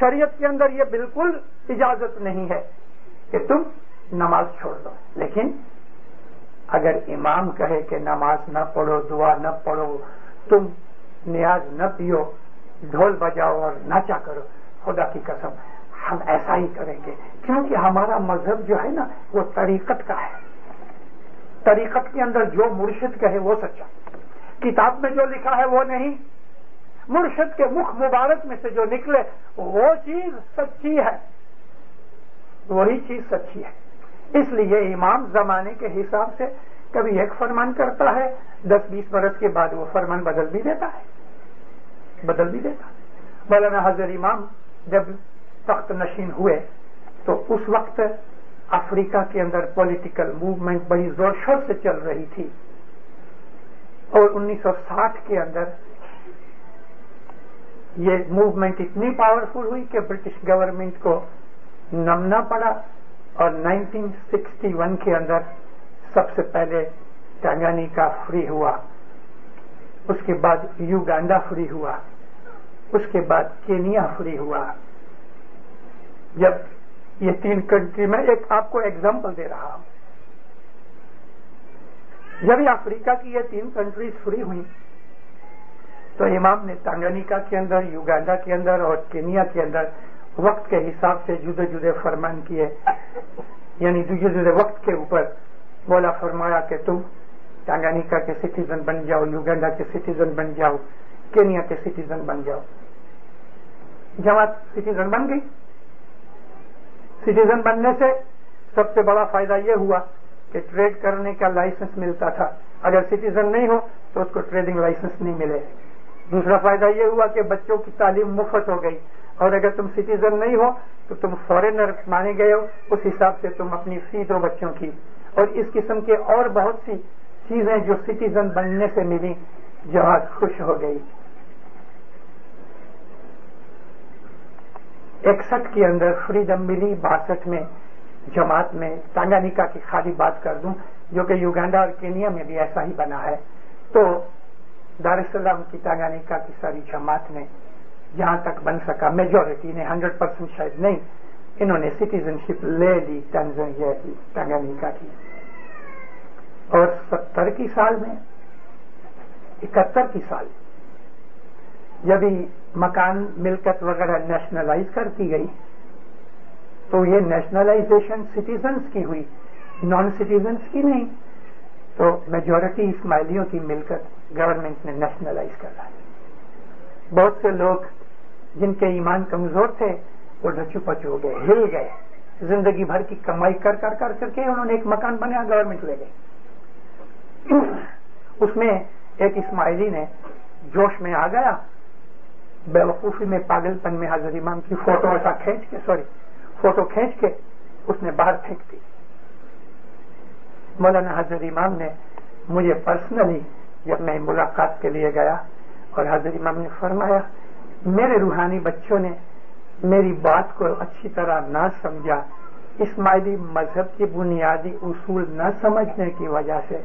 शरीयत के अंदर ये बिल्कुल इजाज़त नहीं है कि तुम नमाज़ छोड़ दो। लेकिन अगर इमाम कहे कि नमाज़ न पढ़ो, दुआ न पढ़ो, तुम न्याज न पियो ढोल बजाओ और नाचा करो। खुदा की कसम, हम ऐसा ही करेंगे। क्योंकि हमारा मज़हब जो है ना, वो तरीकत का है। तरीकत के अंदर जो मुर्शिद कहे, वो सच्चा। किताब में जो लिखा है, वो नहीं। मुर्शिद के मुख मुबारक में से जो निकले, वो चीज़ सच्ची है। वही चीज़ सच्ची है। इसलिए इमाम जमाने के हिसाब से कभी एक फरमान करता है, दस बीस बरस के बाद वो फरमान बदल भी देता है। बदल भी देता। मौलाना हजर इमाम जब तख्त नशीन हुए तो उस वक्त अफ्रीका के अंदर पॉलिटिकल मूवमेंट बड़ी ज़ोर शोर से चल रही थी। और 1960 के अंदर ये मूवमेंट इतनी पावरफुल हुई कि ब्रिटिश गवर्नमेंट को नमना पड़ा और 1961 के अंदर सबसे पहले टांगानिका फ्री हुआ। उसके बाद युगांडा फ्री हुआ। उसके बाद केनिया फ्री हुआ। जब ये तीन कंट्री में एक आपको एग्जांपल दे रहा हूँ। जब अफ्रीका की ये तीन कंट्रीज़ फ्री हुई तो इमाम ने टांगानिका के अंदर, युगांडा के अंदर और केनिया के अंदर वक्त के हिसाब से जुदे जुदे फरमान किए। यानी जुजे जुदे वक्त के ऊपर बोला फरमाया कि तुम टांगानिका के सिटीजन बन जाओ युगांडा के सिटीजन बन जाओ केनिया के सिटीजन बन जाओ। जमात सिटीजन बन गई। सिटीजन बनने से सबसे बड़ा फ़ायदा यह हुआ कि ट्रेड करने का लाइसेंस मिलता था। अगर सिटीजन नहीं हो तो उसको ट्रेडिंग लाइसेंस नहीं मिले। दूसरा फ़ायदा यह हुआ कि बच्चों की तालीम मुफ़्त हो गई। और अगर तुम सिटीजन नहीं हो तो तुम फॉरेनर माने गए हो। उस हिसाब से तुम अपनी फ़ी दो बच्चों की। और इस किस्म के और बहुत सी चीज़ें जो सिटीजन बनने से मिली जमात खुश हो गई। इकसठ के अंदर फ्रीडम मिली, बासठ में जमात में तांगानिका की खाली बात कर दूँ, जो कि युगांडा और केनिया में भी ऐसा ही बना है। तो दारुसलाम की तांगानिका की सारी जमात ने जहाँ तक बन सका। मेजोरिटी ने, हंड्रेड परसेंट शायद नहीं, इन्होंने सिटीजनशिप ले ली तंजानिया की तांगानिका की। और सत्तर की साल में, इकहत्तर की साल जब ही मकान मिलकत वगैरह नेशनलाइज कर दी गई तो ये नेशनलाइजेशन सिटीजन्स की हुई नॉन सिटीजन्स की नहीं तो मेजोरिटी इस्माइलियों की मिलकत गवर्नमेंट ने नेशनलाइज कर दी। बहुत से लोग जिनके ईमान कमज़ोर थे, वो ढचू पचू हो गए, हिल गए, ज़िंदगी भर की कमाई कर कर कर, करके उन्होंने एक मकान बनाया गवर्नमेंट ले गई उसमें एक इस्माइली ने जोश में आ गया, बेवकूफ़ी में पागलपन में हाजिर इमाम की फ़ोटो ऐसा खींच के सॉरी फ़ोटो खींच के उसने बाहर फेंक दी। मौलाना हजर इमाम ने मुझे पर्सनली जब मैं मुलाकात के लिए गया और हजर इमाम ने फरमाया, मेरे रूहानी बच्चों ने मेरी बात को अच्छी तरह न समझा, इस्माइली मज़हब की बुनियादी उसूल न समझने की वजह से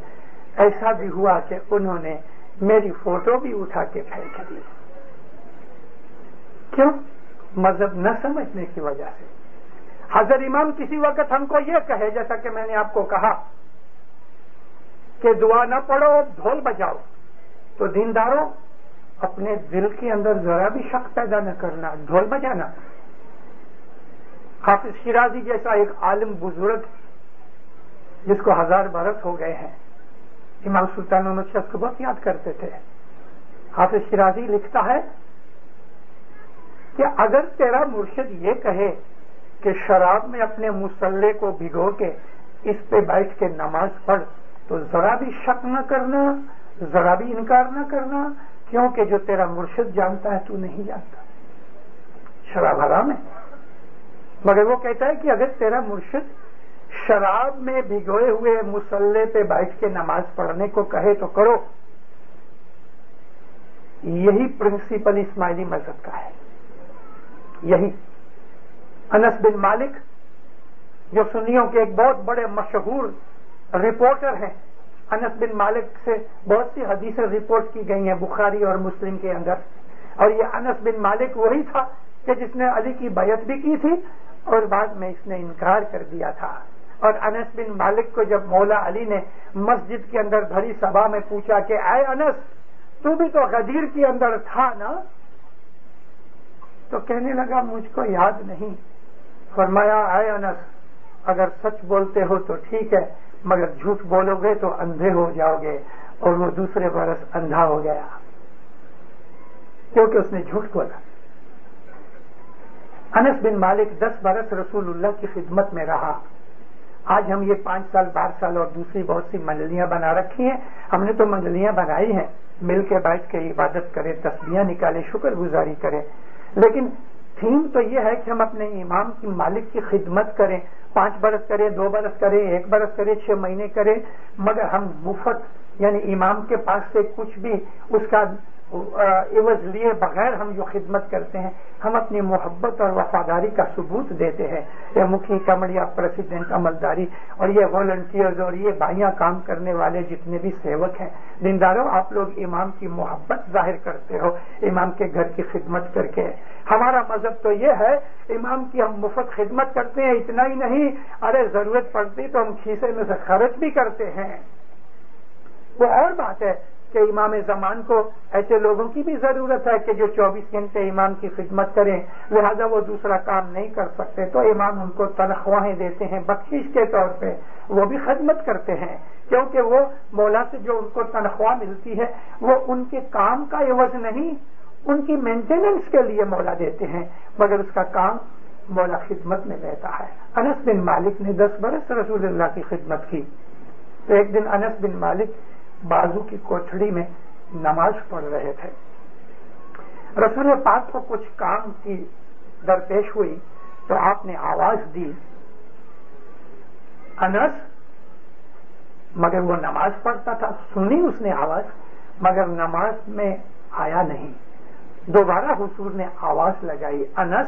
ऐसा भी हुआ कि उन्होंने मेरी फ़ोटो भी उठा के फेंक दी। क्यों? मज़हब न समझने की वजह से। हजर इमाम किसी वक्त हमको यह कहे, जैसा कि मैंने आपको कहा, कि दुआ न पढ़ो, ढोल बजाओ। तो दीनदारों, अपने दिल के अंदर जरा भी शक पैदा न करना, ढोल बजाना। हाफिज शिराजी जैसा एक आलिम बुज़ुर्ग, जिसको हज़ार बरस हो गए हैं इमाम सुल्तान मोहम्मद को बहुत याद करते थे। हाफिज शिराजी लिखता है कि अगर तेरा मुर्शिद ये कहे कि शराब में अपने मुसल्ले को भिगो के इस पे बैठ के नमाज़ पढ़ तो जरा भी शक न करना, जरा भी इनकार न करना, क्योंकि जो तेरा मुर्शिद जानता है तू नहीं जानता। शराब हराम है। मगर वो कहता है कि अगर तेरा मुर्शिद शराब में भिगोए हुए मुसल्ले पे बैठ के नमाज़ पढ़ने को कहे तो करो। यही प्रिंसिपल इस्माइली मज़हब का है। यही। अनस बिन मालिक, जो सुन्नियों के एक बहुत बड़े मशहूर रिपोर्टर हैं, अनस बिन मालिक से बहुत सी हदीसें रिपोर्ट की गई हैं बुखारी और मुस्लिम के अंदर। और ये अनस बिन मालिक वही था कि जिसने अली की बैत भी की थी और बाद में इसने इनकार कर दिया था। और अनस बिन मालिक को जब मौला अली ने मस्जिद के अंदर भरी सभा में पूछा कि, आए अनस, तू भी तो गदीर के अंदर था ना? तो कहने लगा, मुझको याद नहीं। फरमाया, आए अनस, अगर सच बोलते हो तो ठीक है, मगर झूठ बोलोगे तो अंधे हो जाओगे और वो दूसरे बरस अंधा हो गया। क्योंकि उसने झूठ बोला। अनस बिन मालिक दस बरस रसूलुल्लाह की खिदमत में रहा। आज हम ये पाँच साल, बारह साल और दूसरी बहुत सी मंडलियाँ बना रखी हैं। हमने तो मंडलियाँ बनाई हैं। मिल के बैठ के इबादत करें तस्बियाँ निकालें, शुक्रगुजारी करें। लेकिन थीम तो ये है कि हम अपने इमाम की मालिक की खिदमत करें। पाँच बरस करें, दो बरस करें, एक बरस करें, छह महीने करें। मगर हम मुफ़्त, यानी इमाम के पास से कुछ भी उसका इवज लिए बगैर हम जो खिदमत करते हैं, हम अपनी मोहब्बत और वफादारी का सबूत देते हैं। ये मुखी कमड़िया प्रेसिडेंट अमलदारी और ये वॉलंटियर्स और ये भाइयाँ काम करने वाले जितने भी सेवक हैं, दीनदारों, आप लोग इमाम की मोहब्बत ज़ाहिर करते हो, इमाम के घर की खिदमत करके। हमारा मज़हब तो ये है, इमाम की हम मुफ़्त खिदमत करते हैं, इतना ही नहीं, अरे ज़रूरत पड़ती तो हम खीसे में से खर्च भी करते हैं। वो और बात है कि इमाम जमान को ऐसे लोगों की भी ज़रूरत है कि जो 24 घंटे इमाम की खिदमत करें, लिहाजा वो दूसरा काम नहीं कर सकते। तो इमाम उनको तनख्वाहें देते हैं, बख्शिश के तौर पे वो भी खिदमत करते हैं, क्योंकि वो मौला से जो उनको तनख्वाह मिलती है, वो उनके काम का एवज नहीं, उनकी मेंटेनेंस के लिए मौला देते हैं, मगर उसका काम मौला खिदमत में रहता है। अनस बिन मालिक ने दस बरस रसूलुल्लाह की खिदमत की। तो एक दिन अनस बिन मालिक बाजू की कोठड़ी में नमाज़ पढ़ रहे थे। रसूल पाक को कुछ काम की दरपेश हुई तो आपने आवाज़ दी, अनस। मगर वो नमाज़ पढ़ता था, सुनी उसने आवाज़, मगर नमाज़ में आया नहीं। दोबारा हुसूर ने आवाज़ लगाई, अनस,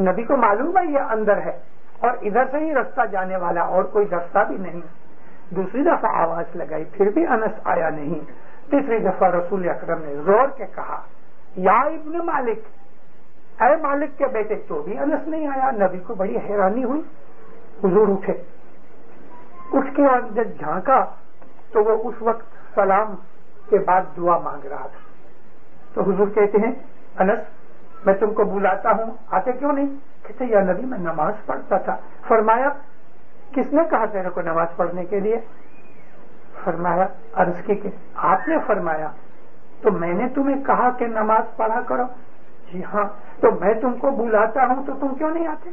नबी को मालूम है ये अंदर है, और इधर से ही रास्ता जाने वाला और कोई रास्ता भी नहीं दूसरी दफ़ा आवाज़ लगाई, फिर भी अनस आया नहीं। तीसरी दफ़ा रसूल अकरम ने ज़ोर के कहा, या इब्न मालिक, अरे मालिक के बेटे तो भी अनस नहीं आया। नबी को बड़ी हैरानी हुई। हुजूर उठे। उठ के जब झांका तो वो उस वक्त सलाम के बाद दुआ मांग रहा था। तो हुजूर कहते हैं, अनस, मैं तुमको बुलाता हूँ। आते क्यों नहीं? कहते, या नबी, मैं नमाज़ पढ़ता था। फरमाया किसने कहा तेरे को नमाज़ पढ़ने के लिए? फरमाया, अर्ज़ की के आपने फरमाया तो मैंने तुम्हें कहा कि नमाज़ पढ़ा करो। जी हाँ तो मैं तुमको बुलाता हूँ तो तुम क्यों नहीं आते?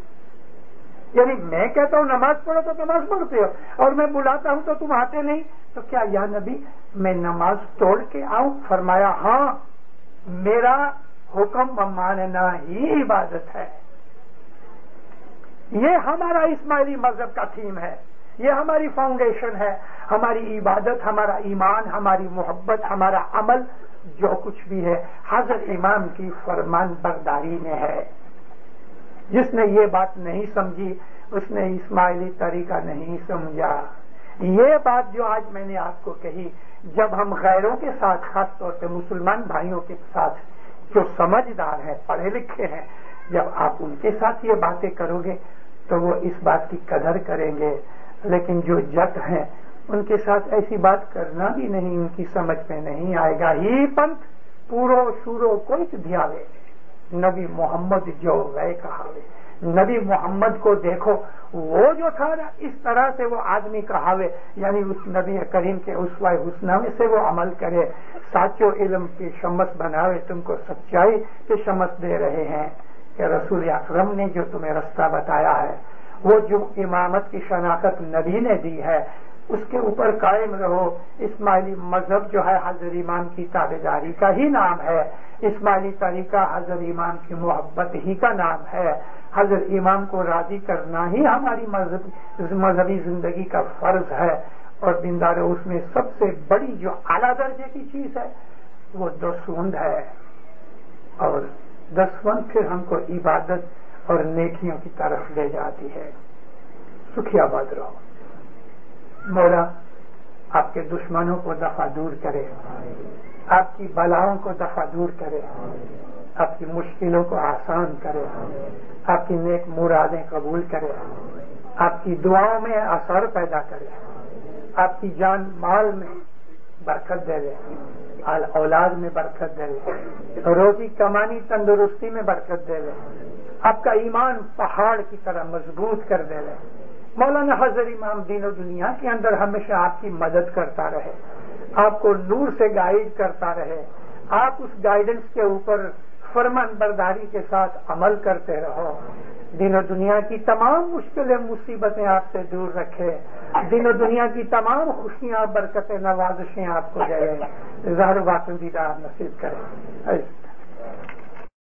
यानी मैं कहता हूँ, नमाज़ पढ़ो तो नमाज़ पढ़ते हो, और मैं बुलाता हूँ तो तुम आते नहीं। तो क्या या नबी, मैं नमाज़ तोड़ के आऊँ? फरमाया हाँ मेरा हुक्म मानना ही इबादत है। ये हमारा इस्माइली मज़हब का थीम है। ये हमारी फाउंडेशन है। हमारी इबादत, हमारा ईमान, हमारी मोहब्बत, हमारा अमल, जो कुछ भी है, हज़रत इमाम की फरमान बरदारी में है। जिसने ये बात नहीं समझी, उसने इस्माइली तरीका नहीं समझा। ये बात जो आज मैंने आपको कही, जब हम गैरों के साथ, खास तौर पर मुसलमान भाइयों के साथ, जो समझदार हैं, पढ़े लिखे हैं, जब आप उनके साथ ये बातें करोगे तो वो इस बात की कदर करेंगे। लेकिन जो जट हैं, उनके साथ ऐसी बात करना भी नहीं, उनकी समझ में नहीं आएगा। ही पंथ, पूरो शूरो कोई ध्यावे नबी मोहम्मद जो गए कहावे। नबी मोहम्मद को देखो, वो जो था ना, इस तरह से वो आदमी कहावे। यानी उस नबी करीम के उस हुसना में से वो अमल करे। साचो इलम की शमस बनावे, तुमको सच्चाई की शमस दे रहे हैं। कि रसूल अकरम ने जो तुम्हें रास्ता बताया है, वो जो इमामत की शनाख्त नबी ने दी है, उसके ऊपर कायम रहो। इस्माइली मज़हब जो है हजर इमाम की ताबेदारी का ही नाम है। इस्माइली तरीका हजर इमाम की मोहब्बत ही का नाम है। हजर इमाम को राज़ी करना ही हमारी मजहबी ज़िंदगी का फ़र्ज़ है। और दीनदार उसमें सबसे बड़ी जो आला दर्जे की चीज़ है, वो दसवंद है। और दसवंद फिर हमको इबादत और नेकियों की तरफ़ ले जाती है। सुखियाबाद रहो। मौला, आपके दुश्मनों को दफ़ा दूर करे। आपकी बलाओं को दफ़ा दूर करे। आपकी मुश्किलों को आसान करे। आपकी नेक मुरादें कबूल करे। आपकी दुआओं में असर पैदा करे। आपकी जान माल में बरकत दे दे। औलाद में बरकत दे दे रोजी कमानी तंदुरुस्ती में बरकत दे दे आपका ईमान पहाड़ की तरह मज़बूत कर दे रहे मौलाना हजर इमाम दीनों दुनिया के अंदर हमेशा आपकी मदद करता रहे। आपको नूर से गाइड करता रहे। आप उस गाइडेंस के ऊपर फरमान बरदारी के साथ अमल करते रहो। दिनों दुनिया की तमाम मुश्किलें, मुसीबतें आपसे दूर रखे। दिनों दुनिया की तमाम खुशियाँ, बरकतें, नवाजिशें आपको दे। जहर वाकन दीदार नसीब करें।